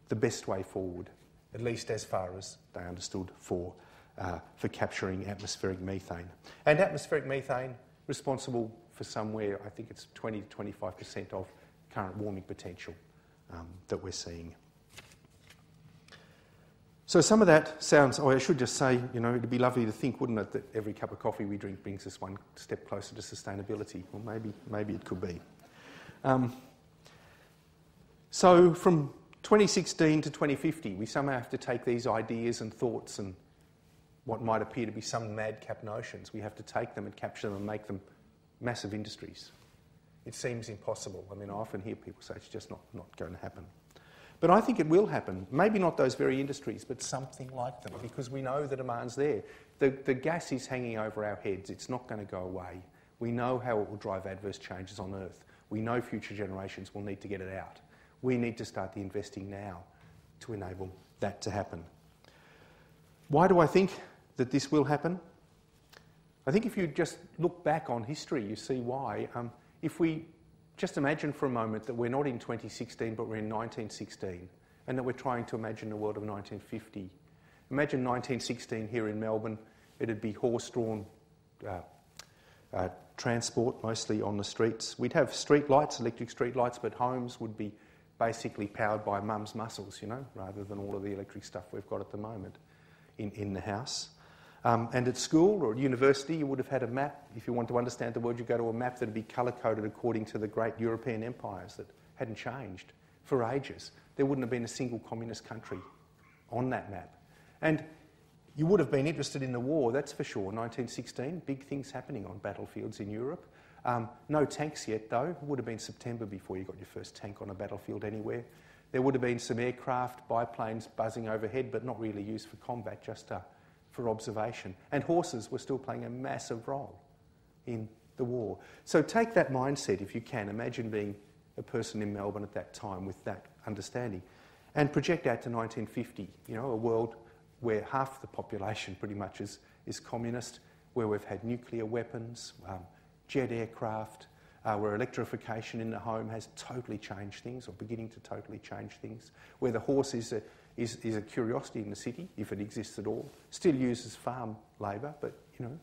[SPEAKER 2] the best way forward, at least as far as they understood for, uh, for capturing atmospheric methane. And atmospheric methane, responsible for somewhere, I think it's 20 to 25% of current warming potential um, that we're seeing. So some of that sounds, oh, I should just say, you know, it'd be lovely to think, wouldn't it, that every cup of coffee we drink brings us one step closer to sustainability. Well, maybe, maybe it could be. Um, so from 2016 to 2050, we somehow have to take these ideas and thoughts and what might appear to be some madcap notions, we have to take them and capture them and make them massive industries. It seems impossible. I mean, I often hear people say it's just not, not going to happen. But I think it will happen. Maybe not those very industries, but something like them, because we know the demand's there. The, the gas is hanging over our heads. It's not going to go away. We know how it will drive adverse changes on Earth. We know future generations will need to get it out. We need to start the investing now to enable that to happen. Why do I think that this will happen? I think if you just look back on history, you see why. Um, if we just imagine for a moment that we're not in 2016, but we're in 1916, and that we're trying to imagine the world of 1950. Imagine 1916 here in Melbourne. It'd be horse-drawn uh, uh, transport, mostly on the streets. We'd have street lights, electric street lights, but homes would be basically powered by mum's muscles, you know, rather than all of the electric stuff we've got at the moment in, in the house. Um, and at school or at university, you would have had a map. If you want to understand the world, you go to a map that would be colour coded according to the great European empires that hadn't changed for ages. There wouldn't have been a single communist country on that map. And you would have been interested in the war, that's for sure. 1916, big things happening on battlefields in Europe. Um, no tanks yet, though. It would have been September before you got your first tank on a battlefield anywhere. There would have been some aircraft, biplanes buzzing overhead, but not really used for combat, just uh, for observation. And horses were still playing a massive role in the war. So take that mindset if you can. Imagine being a person in Melbourne at that time with that understanding. And project out to 1950, you know, a world where half the population pretty much is, is communist, where we've had nuclear weapons, um, jet aircraft, uh, where electrification in the home has totally changed things or beginning to totally change things, where the horse is a, is, is a curiosity in the city, if it exists at all, still uses farm labour, but, you know,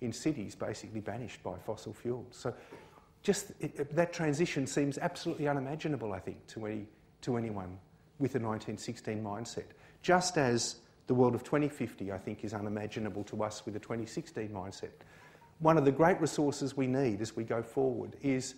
[SPEAKER 2] in cities basically banished by fossil fuels. So just it, that transition seems absolutely unimaginable, I think, to, any, to anyone with a 1916 mindset. Just as the world of 2050, I think, is unimaginable to us with a 2016 mindset. One of the great resources we need as we go forward is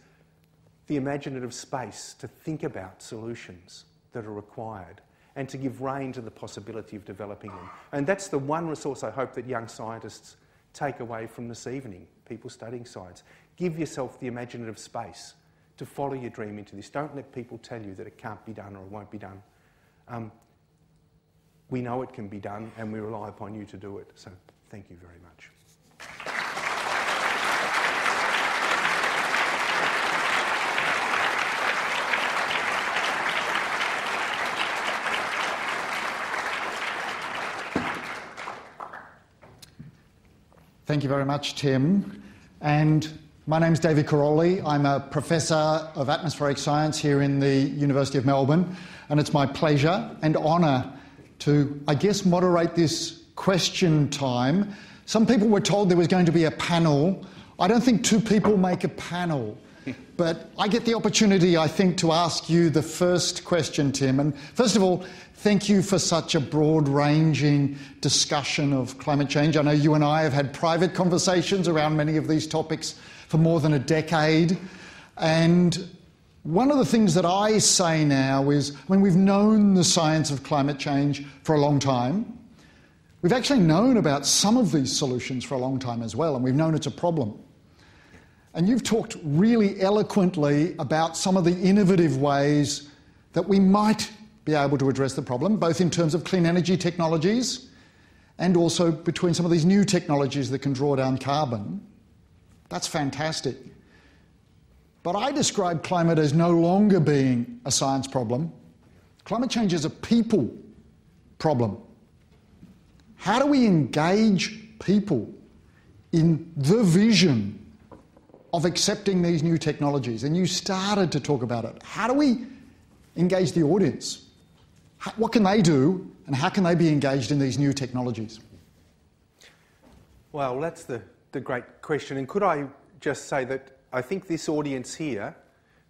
[SPEAKER 2] the imaginative space to think about solutions that are required and to give rein to the possibility of developing them. And that's the one resource I hope that young scientists take away from this evening, people studying science. Give yourself the imaginative space to follow your dream into this. Don't let people tell you that it can't be done or it won't be done. Um, we know it can be done and we rely upon you to do it. So thank you very much.
[SPEAKER 3] Thank you very much, Tim. And my name is David Karoly. I'm a professor of atmospheric science here in the University of Melbourne, and it's my pleasure and honour to, I guess, moderate this question time. Some people were told there was going to be a panel. I don't think two people make a panel. But I get the opportunity, I think, to ask you the first question, Tim. And first of all, thank you for such a broad ranging discussion of climate change. I know you and I have had private conversations around many of these topics for more than a decade. And one of the things that I say now is I mean, we've known the science of climate change for a long time, we've actually known about some of these solutions for a long time as well, and we've known it's a problem. And you've talked really eloquently about some of the innovative ways that we might be able to address the problem, both in terms of clean energy technologies and also between some of these new technologies that can draw down carbon. That's fantastic. But I describe climate as no longer being a science problem. Climate change is a people problem. How do we engage people in the vision of accepting these new technologies? And you started to talk about it. How do we engage the audience? What can they do, and how can they be engaged in these new technologies?
[SPEAKER 2] Well, that's the, the great question. And could I just say that I think this audience here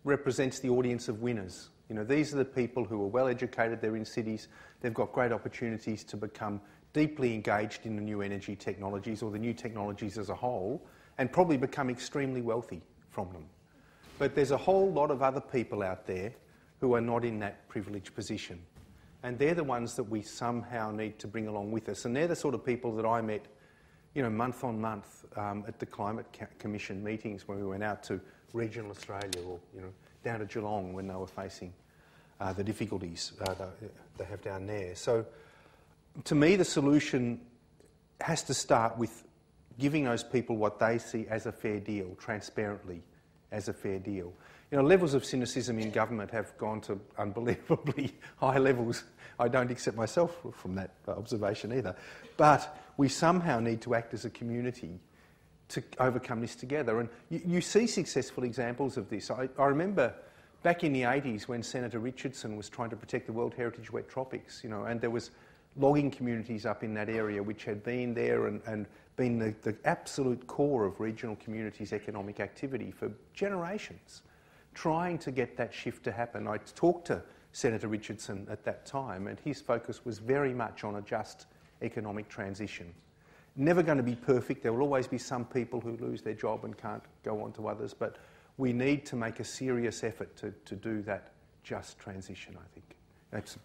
[SPEAKER 2] represents the audience of winners. You know, these are the people who are well educated, they're in cities, they've got great opportunities to become deeply engaged in the new energy technologies or the new technologies as a whole and probably become extremely wealthy from them. But there's a whole lot of other people out there who are not in that privileged position. And they're the ones that we somehow need to bring along with us. And they're the sort of people that I met you know, month on month um, at the Climate Commission meetings when we went out to regional Australia or, you know, down to Geelong when they were facing uh, the difficulties uh, they have down there. So, to me, the solution has to start with giving those people what they see as a fair deal, transparently as a fair deal. You know, levels of cynicism in government have gone to unbelievably <laughs> high levels. I don't accept myself from that observation either. But we somehow need to act as a community to overcome this together. And you, you see successful examples of this. I, I, remember back in the 80s when Senator Richardson was trying to protect the World Heritage wet tropics, you know, and there was logging communities up in that area which had been there and, and been the, the absolute core of regional communities' economic activity for generations, trying to get that shift to happen. I talked to Senator Richardson at that time, and his focus was very much on a just economic transition. Never going to be perfect. There will always be some people who lose their job and can't go on to others, but we need to make a serious effort to, to do that just transition, I think. That's,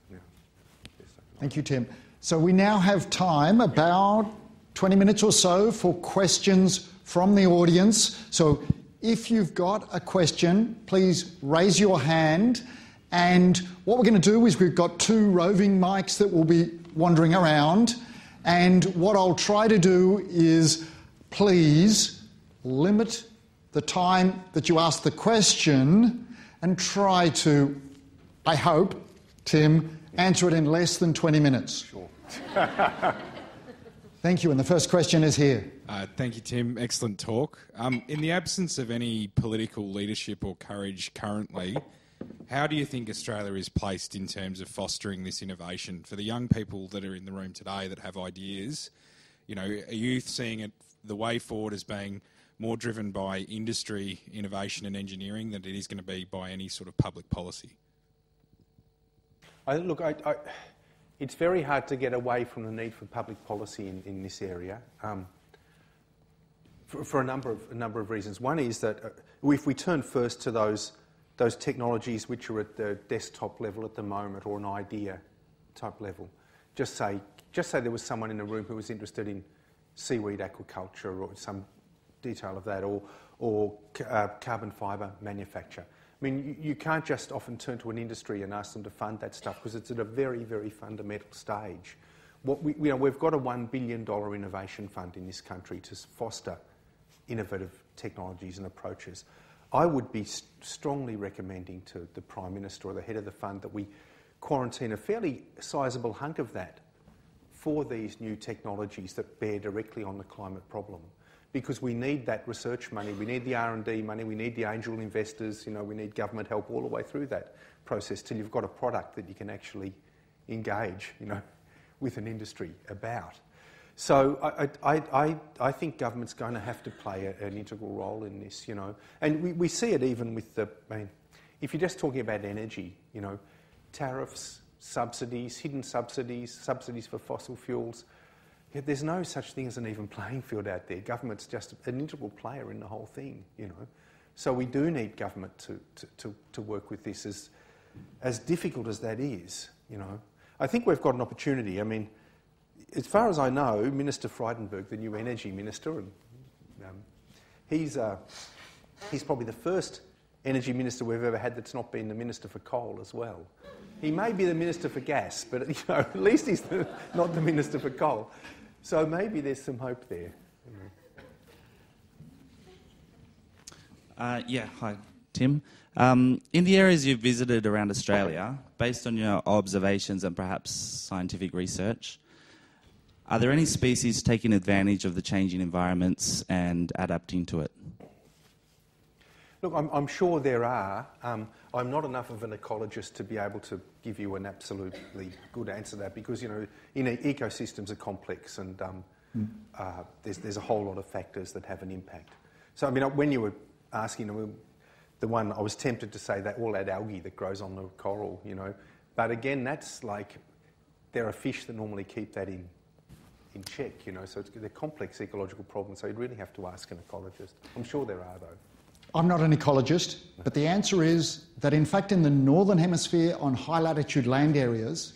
[SPEAKER 3] Thank you, Tim. So we now have time, about 20 minutes or so, for questions from the audience. So if you've got a question, please raise your hand. And what we're going to do is we've got two roving mics that will be wandering around. And what I'll try to do is please limit the time that you ask the question and try to, I hope, Tim, answer it in less than 20 minutes.
[SPEAKER 2] Sure. <laughs>
[SPEAKER 3] Thank you. And the first question is here.
[SPEAKER 4] Uh, thank you, Tim. Excellent talk. Um, in the absence of any political leadership or courage currently, how do you think Australia is placed in terms of fostering this innovation for the young people that are in the room today that have ideas? You know, are you seeing it the way forward as being more driven by industry, innovation, and engineering than it is going to be by any sort of public policy?
[SPEAKER 2] I, look, I, I, it's very hard to get away from the need for public policy in, in this area. Um, for, for, a number of a number of reasons. One is that uh, if we turn first to those those technologies which are at the desktop level at the moment or an idea type level. Just say, just say there was someone in the room who was interested in seaweed aquaculture or some detail of that, or, or uh, carbon fibre manufacture. I mean, you, you, can't just often turn to an industry and ask them to fund that stuff because it's at a very, very fundamental stage. What we, you know, we've got a $1 billion innovation fund in this country to foster innovative technologies and approaches. I would be st- strongly recommending to the Prime Minister or the head of the fund that we quarantine a fairly sizable hunk of that for these new technologies that bear directly on the climate problem. Because we need that research money, we need the R&D money, we need the angel investors, you know, we need government help all the way through that process till you've got a product that you can actually engage, you know, with an industry about. So I, I, I, I think government's going to have to play a, an integral role in this, you know. And we, we see it even with the, I mean, if you're just talking about energy, you know, tariffs, subsidies, hidden subsidies, subsidies for fossil fuels, yeah, there's no such thing as an even playing field out there. Government's just an integral player in the whole thing, you know. So we do need government to, to, to, to work with this as, as difficult as that is, you know. I think we've got an opportunity. I mean, as far as I know, Minister Frydenberg, the new energy minister, and um, he's, uh, he's probably the first energy minister we've ever had that's not been the minister for coal as well. He may be the minister for gas, but <laughs> you know, at least he's the, not the minister for coal. So maybe there's some hope there.
[SPEAKER 5] Uh, yeah, hi, Tim. Um, in the areas you've visited around Australia, based on your observations and perhaps scientific research, are there any species taking advantage of the changing environments and adapting to it?
[SPEAKER 2] Look, I'm, I'm sure there are. Um, I'm not enough of an ecologist to be able to give you an absolutely good answer to that because, you know, you know ecosystems are complex and um, mm. uh, there's, there's a whole lot of factors that have an impact. So, I mean, when you were asking, I mean, the one I was tempted to say that all that algae that grows on the coral, you know, but again, that's like there are fish that normally keep that in in check, you know. So it's, they're complex ecological problems. So you'd really have to ask an ecologist. I'm sure there are though.
[SPEAKER 3] I'm not an ecologist, but the answer is that in fact in the northern hemisphere on high latitude land areas,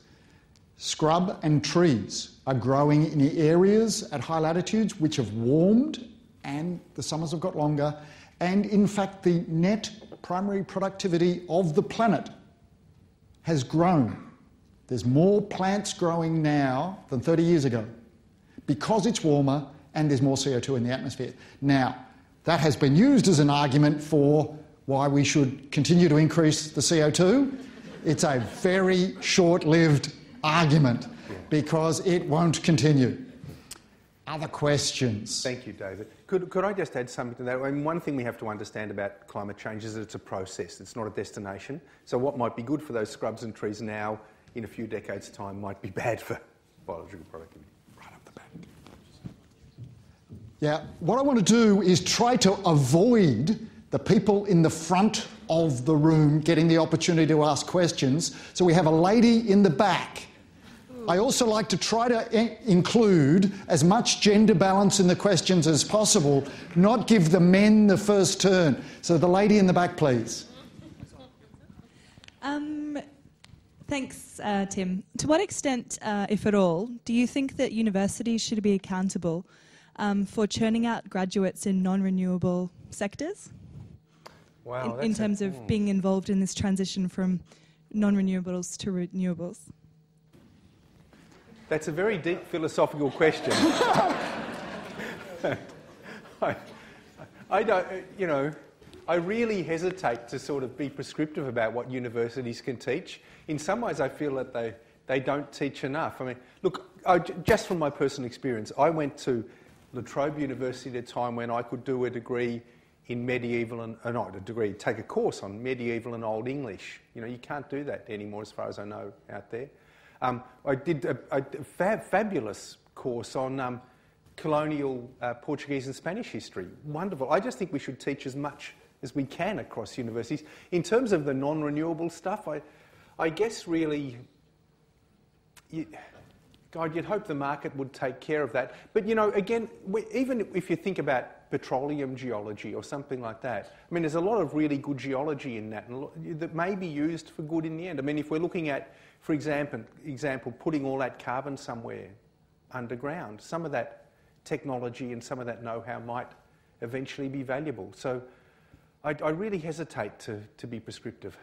[SPEAKER 3] scrub and trees are growing in areas at high latitudes which have warmed and the summers have got longer. And in fact, the net primary productivity of the planet has grown. There's more plants growing now than 30 years ago because it's warmer and there's more CO2 in the atmosphere. Now, that has been used as an argument for why we should continue to increase the CO2. It's a very short lived argument because it won't continue. Other questions?
[SPEAKER 2] Thank you, David. Could, could I just add something to that? I mean, one thing we have to understand about climate change is that it's a process, it's not a destination. So, what might be good for those scrubs and trees now, in a few decades' time, might be bad for biological productivity.
[SPEAKER 3] Yeah, what I want to do is try to avoid the people in the front of the room getting the opportunity to ask questions. So we have a lady in the back. I also like to try to include as much gender balance in the questions as possible, not give the men the first turn. So the lady in the back, please.
[SPEAKER 6] Um, thanks, uh, Tim. To what extent, uh, if at all, do you think that universities should be accountable um, for churning out graduates in non renewable sectors.
[SPEAKER 2] Wow,
[SPEAKER 6] in, in terms a, of being involved in this transition from non renewables to renewables?
[SPEAKER 2] That's a very deep philosophical question. <laughs> I, I don't, you know, I really hesitate to sort of be prescriptive about what universities can teach. In some ways, I feel that they, they don't teach enough. I mean, look, I, just from my personal experience, I went to La Trobe University at a time when I could do a degree in medieval and uh, not a degree, take a course on medieval and Old English. You know, you can't do that anymore, as far as I know, out there. Um, I did a, a fab, fabulous course on um, colonial uh, Portuguese and Spanish history. Wonderful. I just think we should teach as much as we can across universities. In terms of the non-renewable stuff, I, I guess really. You, God, you'd hope the market would take care of that. But you know, again, even if you think about petroleum geology or something like that, I mean, there's a lot of really good geology in that that may be used for good in the end. I mean, if we're looking at, for example, example putting all that carbon somewhere underground, some of that technology and some of that know-how might eventually be valuable. So I, I really hesitate to, to be prescriptive.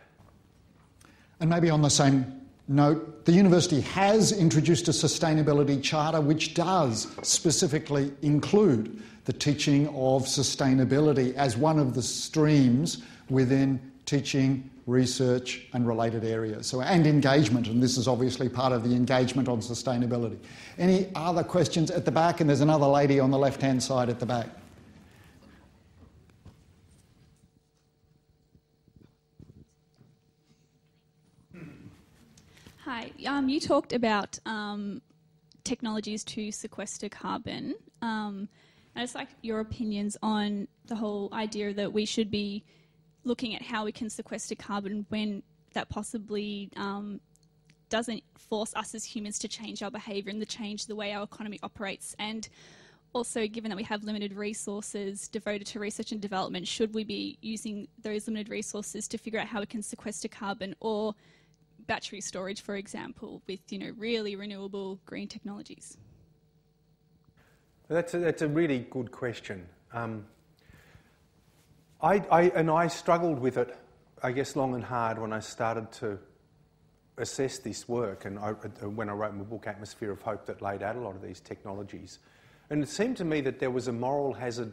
[SPEAKER 3] And maybe on the same note, the university has introduced a sustainability charter which does specifically include the teaching of sustainability as one of the streams within teaching, research, and related areas. So, and engagement, and this is obviously part of the engagement on sustainability. Any other questions at the back? And there's another lady on the left hand side at the back.
[SPEAKER 7] Hi. Um, you talked about um, technologies to sequester carbon. Um, and I'd like your opinions on the whole idea that we should be looking at how we can sequester carbon when that possibly um, doesn't force us as humans to change our behaviour and to change the way our economy operates. And also, given that we have limited resources devoted to research and development, should we be using those limited resources to figure out how we can sequester carbon or battery storage, for example, with you know really renewable green technologies?
[SPEAKER 2] That's a, that's a really good question. Um, I, I, and I struggled with it, I guess, long and hard when I started to assess this work and I, when I wrote my book, Atmosphere of Hope, that laid out a lot of these technologies. And it seemed to me that there was a moral hazard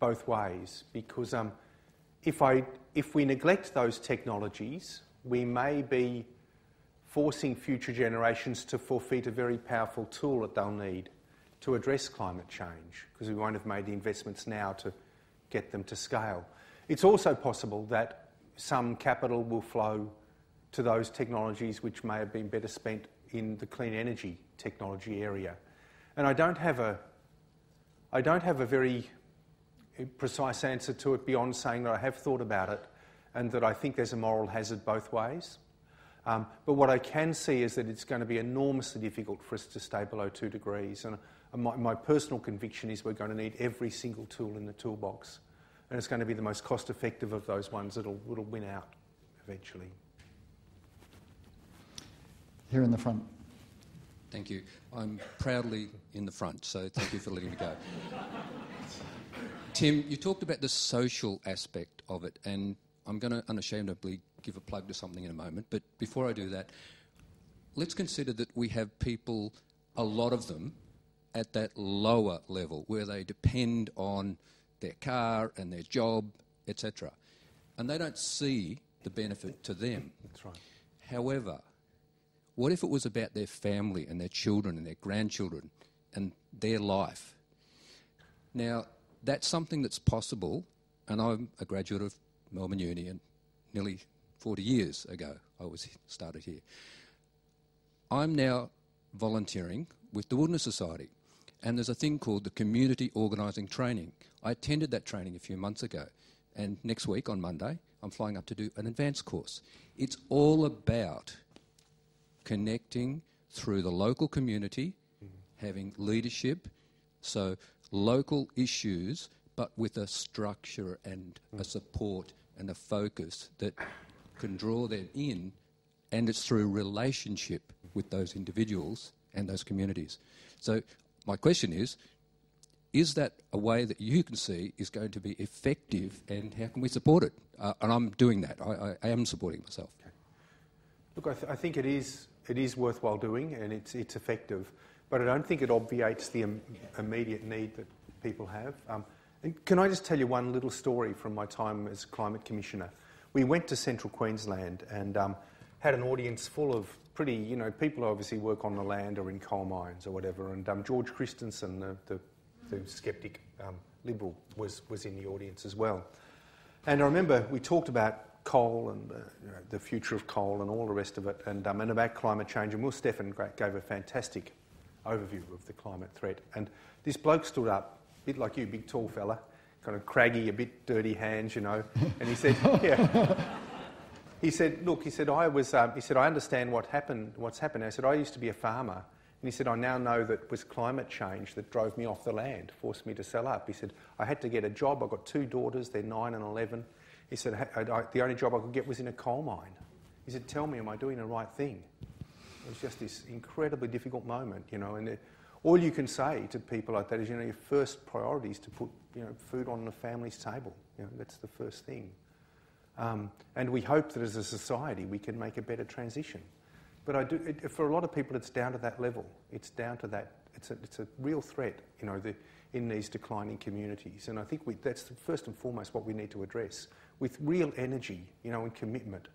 [SPEAKER 2] both ways because um, if, I, if we neglect those technologies, we may be forcing future generations to forfeit a very powerful tool that they'll need to address climate change because we won't have made the investments now to get them to scale. It's also possible that some capital will flow to those technologies which may have been better spent in the clean energy technology area. And I don't have a, I don't have a very eh, precise answer to it beyond saying that I have thought about it and that I think there's a moral hazard both ways. Um, but what I can see is that it's going to be enormously difficult for us to stay below two degrees. And my, my personal conviction is we're going to need every single tool in the toolbox. And it's going to be the most cost effective of those ones that'll, that'll win out eventually.
[SPEAKER 3] Here in the front.
[SPEAKER 8] Thank you. I'm proudly in the front, so thank you for letting me go. Tim, you talked about the social aspect of it, and I'm going to unashamedly give a plug to something in a moment. But before I do that, let's consider that we have people, a lot of them, at that lower level where they depend on their car and their job, etc. And they don't see the benefit to them.
[SPEAKER 2] That's right.
[SPEAKER 8] However, what if it was about their family and their children and their grandchildren and their life? Now, that's something that's possible, and I'm a graduate of Melbourne Uni, and nearly 40 years ago I was started here. I'm now volunteering with the Wilderness Society, and there's a thing called the Community Organising Training. I attended that training a few months ago, and next week on Monday I'm flying up to do an advanced course. It's all about connecting through the local community, mm-hmm. having leadership, so local issues, but with a structure and mm. a support and a focus that can draw them in, and it's through relationship with those individuals and those communities. So, my question is is that a way that you can see is going to be effective, and how can we support it? Uh, and I'm doing that. I, I am supporting myself. Okay.
[SPEAKER 2] Look, I, th- I, think it is, it is worthwhile doing, and it's, it's effective, but I don't think it obviates the Im- immediate need that people have. Um, can I just tell you one little story from my time as climate commissioner? We went to central Queensland and um, had an audience full of pretty, you know, people who obviously work on the land or in coal mines or whatever. And um, George Christensen, the, the, the skeptic um, liberal, was, was in the audience as well. And I remember we talked about coal and uh, you know, the future of coal and all the rest of it, and, um, and about climate change. And Will Steffen gave a fantastic overview of the climate threat. And this bloke stood up, a bit like you, big tall fella, kind of craggy, a bit dirty hands, you know. And he said, <laughs> yeah. He said, look, he said, I was, um, he said, I understand what happened, what's happened. I said, I used to be a farmer. And he said, I now know that it was climate change that drove me off the land, forced me to sell up. He said, I had to get a job. I've got two daughters, they're nine and 11. He said, I, I, the only job I could get was in a coal mine. He said, tell me, am I doing the right thing? It was just this incredibly difficult moment, you know, and it, all you can say to people like that is, you know, your first priority is to put, you know, food on the family's table. You know, that's the first thing. Um, and we hope that as a society we can make a better transition. But I do, it, for a lot of people, it's down to that level. It's down to that. It's a, it's a real threat, you know, the, in these declining communities. And I think we, that's the, first and foremost what we need to address with real energy, you know, and commitment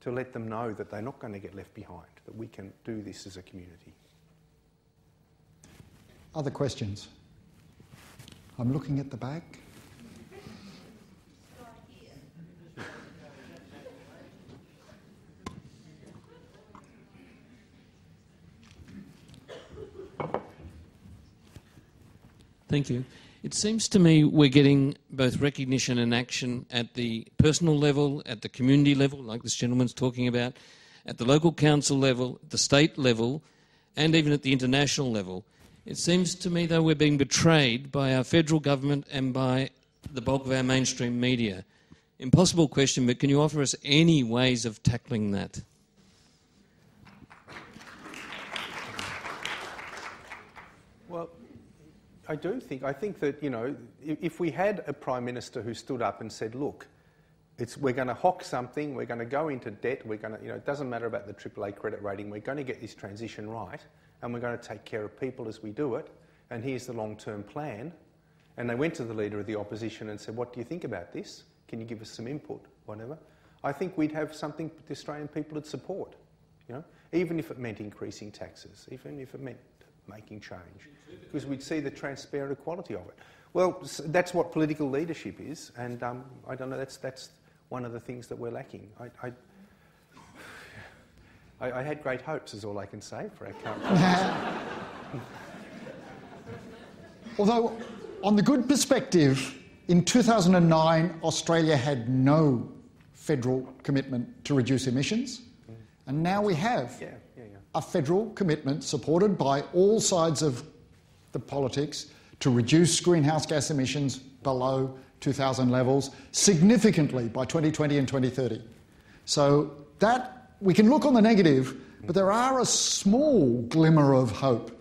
[SPEAKER 2] to let them know that they're not going to get left behind, that we can do this as a community.
[SPEAKER 3] Other questions? I'm looking at the back.
[SPEAKER 9] Thank you. It seems to me we're getting both recognition and action at the personal level, at the community level, like this gentleman's talking about, at the local council level, the state level, and even at the international level. It seems to me, though, we're being betrayed by our federal government and by the bulk of our mainstream media. Impossible question, but can you offer us any ways of tackling that?
[SPEAKER 2] Well, I do think, I think that, you know, if, we had a Prime Minister who stood up and said, look, it's, we're going to hock something, we're going to go into debt, we're going to, you know, it doesn't matter about the AAA credit rating, we're going to get this transition right, and we're going to take care of people as we do it, and here's the long term plan. And they went to the Leader of the Opposition and said, What do you think about this? Can you give us some input? Whatever. I think we'd have something the Australian people would support, you know, even if it meant increasing taxes, even if it meant making change, because we'd see the transparent quality of it. Well, that's what political leadership is, and um, I don't know, that's, that's one of the things that we're lacking. I, I, I, I had great hopes, is all I can say, for our current <laughs> <laughs>
[SPEAKER 3] Although, on the good perspective, in 2009, Australia had no federal commitment to reduce emissions, mm. and now we have
[SPEAKER 2] Yeah, yeah, yeah.
[SPEAKER 3] a federal commitment supported by all sides of the politics to reduce greenhouse gas emissions below 2000 levels significantly by 2020 and 2030. So that we can look on the negative, but there are a small glimmer of hope.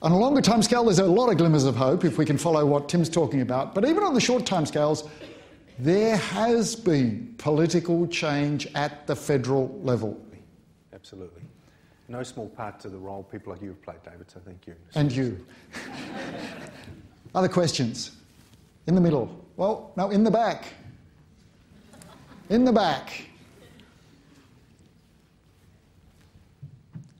[SPEAKER 3] On a longer time scale, there's a lot of glimmers of hope if we can follow what Tim's talking about. But even on the short time scales, there has been political change at the federal level.
[SPEAKER 2] Absolutely. No small part to the role people like you have played, David, so thank you.
[SPEAKER 3] And you. Other questions? In the middle. Well, no, in the back. In the back.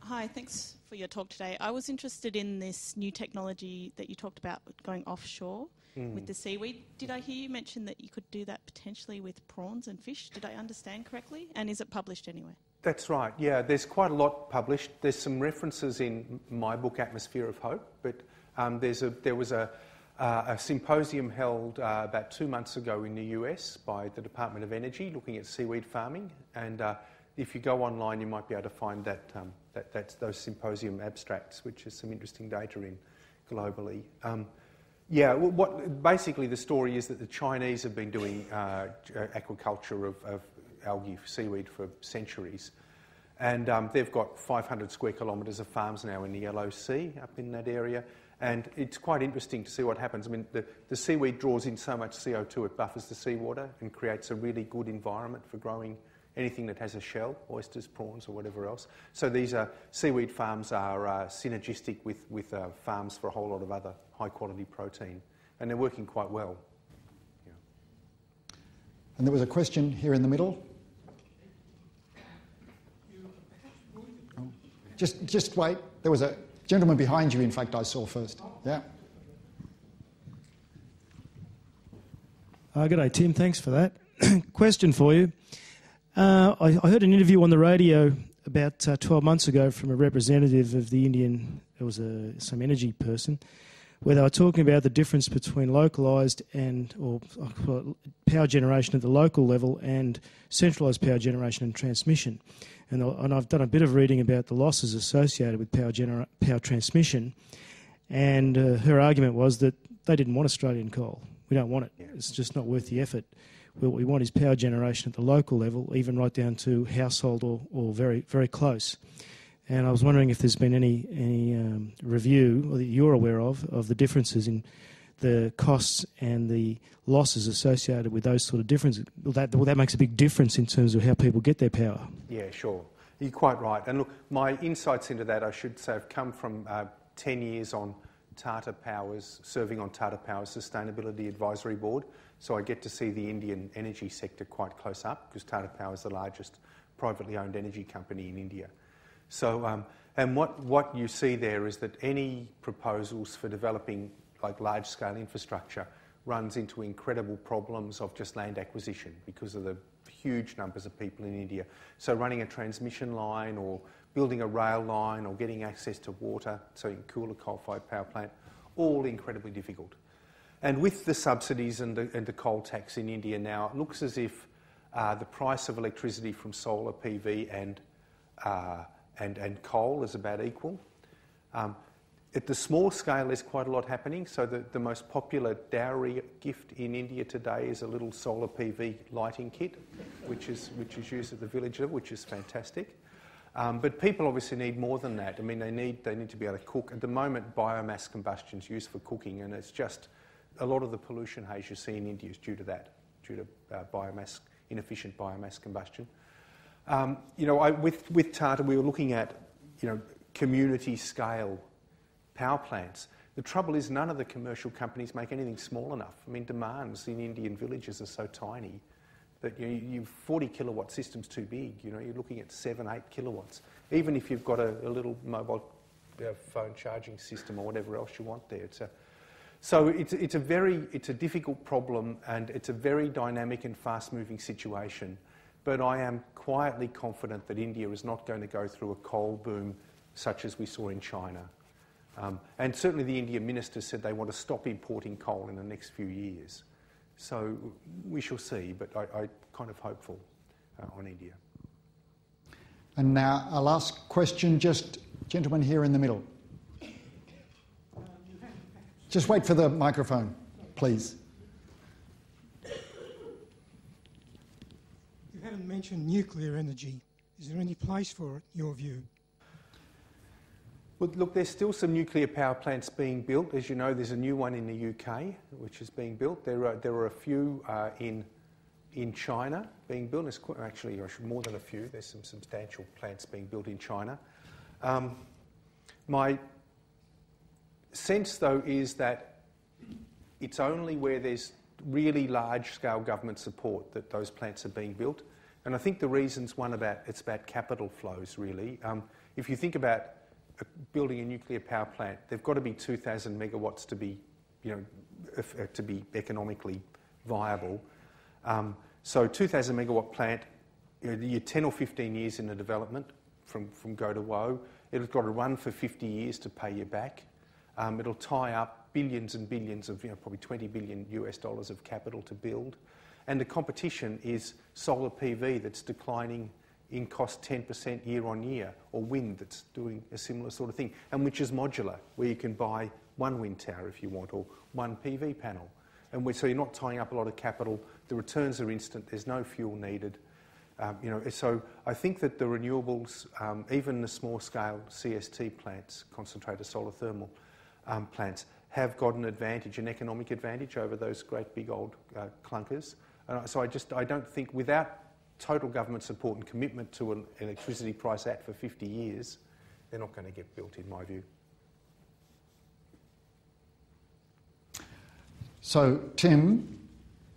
[SPEAKER 10] Hi, thanks for your talk today. I was interested in this new technology that you talked about going offshore with the seaweed. Did I hear you mention that you could do that potentially with prawns and fish? Did I understand correctly? And is it published anywhere?
[SPEAKER 2] That's right, yeah. There's quite a lot published. There's some references in my book, Atmosphere of Hope, but um, there's a, there was a, uh, a symposium held uh, about two months ago in the US by the Department of Energy looking at seaweed farming. And uh, if you go online, you might be able to find that, um, that, that's those symposium abstracts, which is some interesting data in globally. Um, yeah, well, what, basically the story is that the Chinese have been doing uh, aquaculture of, of algae, seaweed for centuries. And um, they've got 500 square kilometres of farms now in the Yellow Sea up in that area. And it's quite interesting to see what happens. I mean, the, the seaweed draws in so much CO2 it buffers the seawater and creates a really good environment for growing anything that has a shell, oysters, prawns, or whatever else. So these are, seaweed farms are uh, synergistic with, with uh, farms for a whole lot of other high quality protein. And they're working quite well.
[SPEAKER 3] And there was a question here in the middle. Oh, Just, just wait. There was a gentleman behind you, in fact, I saw first. Yeah.
[SPEAKER 11] Uh, good day, Tim. Thanks for that. <clears throat> Question for you. Uh, I, I heard an interview on the radio about uh, 12 months ago from a representative of the Indian, it was a, some energy person, where they were talking about the difference between localised and or I call it power generation at the local level and centralised power generation and transmission. And, I- and I've done a bit of reading about the losses associated with power, genera- power transmission. And uh, her argument was that they didn't want Australian coal. We don't want it. It's just not worth the effort. What we want is power generation at the local level, even right down to household or, or very very close. And I was wondering if there's been any any um, review that you're aware of of the differences in the costs and the losses associated with those sort of differences. Well, that well, that makes a big difference in terms of how people get their power.
[SPEAKER 2] Yeah, sure. You're quite right. And look, my insights into that, I should say, have come from uh, 10 years on Tata Power's, serving on Tata Power's Sustainability Advisory Board. So I get to see the Indian energy sector quite close up because Tata Power is the largest privately owned energy company in India. So, um, and what, what you see there is that any proposals for developing like large scale infrastructure runs into incredible problems of just land acquisition because of the huge numbers of people in India. So running a transmission line or building a rail line or getting access to water so you can cool a coal-fired power plant, all incredibly difficult. And with the subsidies and the, and the coal tax in India now, it looks as if uh, the price of electricity from solar PV and, uh, and, and coal is about equal. Um, at the small scale, there's quite a lot happening. So, the, the most popular dowry gift in India today is a little solar PV lighting kit, which is, which is used at the village level, which is fantastic. Um, but people obviously need more than that. I mean, they need, they need to be able to cook. At the moment, biomass combustion is used for cooking, and it's just a lot of the pollution haze you see in India is due to that, due to uh, biomass, inefficient biomass combustion. Um, you know, I, with, with Tata, we were looking at, you know, community scale power plants. The trouble is, none of the commercial companies make anything small enough. I mean, demands in Indian villages are so tiny that you you 40 kilowatt system's too big. You know, you're looking at seven, eight kilowatts. Even if you've got a, a little mobile uh, phone charging system or whatever else you want there, it's a, so it's, it's a very it's a difficult problem and it's a very dynamic and fast-moving situation. But I am quietly confident that India is not going to go through a coal boom such as we saw in China. Um, and certainly the Indian minister said they want to stop importing coal in the next few years. So we shall see, but I, am kind of hopeful uh, on India.
[SPEAKER 3] And now our last question, just gentleman here in the middle. Just wait for the microphone, please.
[SPEAKER 12] You haven't mentioned nuclear energy. Is there any place for it, in your view?
[SPEAKER 2] Well, look, there's still some nuclear power plants being built. As you know, there's a new one in the UK which is being built. There are, there are a few uh, in, in China being built. There's quite, actually more than a few. There's some substantial plants being built in China. Um, my sense, though, is that it's only where there's really large scale government support that those plants are being built. And I think the reason's one about it's about capital flows, really. Um, if you think about building a nuclear power plant, they've got to be 2,000 megawatts to be, you know, if, uh, to be economically viable. Um, so 2,000 megawatt plant, you're 10 or 15 years in the development from, from go to whoa. It's got to run for 50 years to pay you back. Um, it'll tie up billions and billions of, you know, probably 20 billion US dollars of capital to build. And the competition is solar PV that's declining in cost 10% year on year, or wind that's doing a similar sort of thing, and which is modular, where you can buy one wind tower if you want, or one PV panel. And so you're not tying up a lot of capital, the returns are instant, there's no fuel needed. Um, you know, so I think that the renewables, um, even the small scale CST plants, concentrated solar thermal um, plants, have got an advantage, an economic advantage over those great big old uh, clunkers. Uh, so I just I don't think without total government support and commitment to an Electricity Price Act for 50 years, they're not going to get built, in my view.
[SPEAKER 3] So, Tim,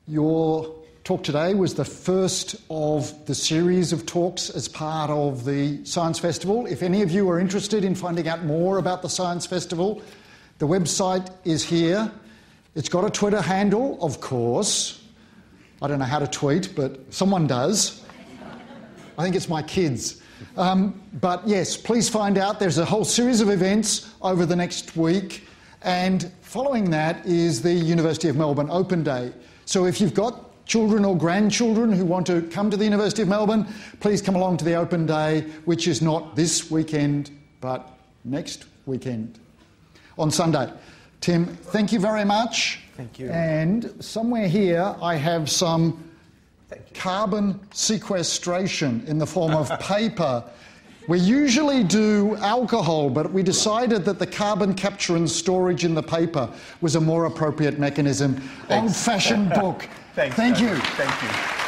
[SPEAKER 3] your talk today was the first of the series of talks as part of the Science Festival. If any of you are interested in finding out more about the Science Festival, the website is here. It's got a Twitter handle, of course. I don't know how to tweet, but someone does. I think it's my kids. Um, but yes, please find out. There's a whole series of events over the next week. And following that is the University of Melbourne Open Day. So if you've got children or grandchildren who want to come to the University of Melbourne, please come along to the Open Day, which is not this weekend, but next weekend on Sunday. Tim, thank you very much.
[SPEAKER 2] Thank you.
[SPEAKER 3] And somewhere here I have some carbon sequestration in the form of <laughs> paper. We usually do alcohol, but we decided that the carbon capture and storage in the paper was a more appropriate mechanism. Old fashioned book. <laughs>
[SPEAKER 2] Thanks,
[SPEAKER 3] Thank you.
[SPEAKER 2] Thank you.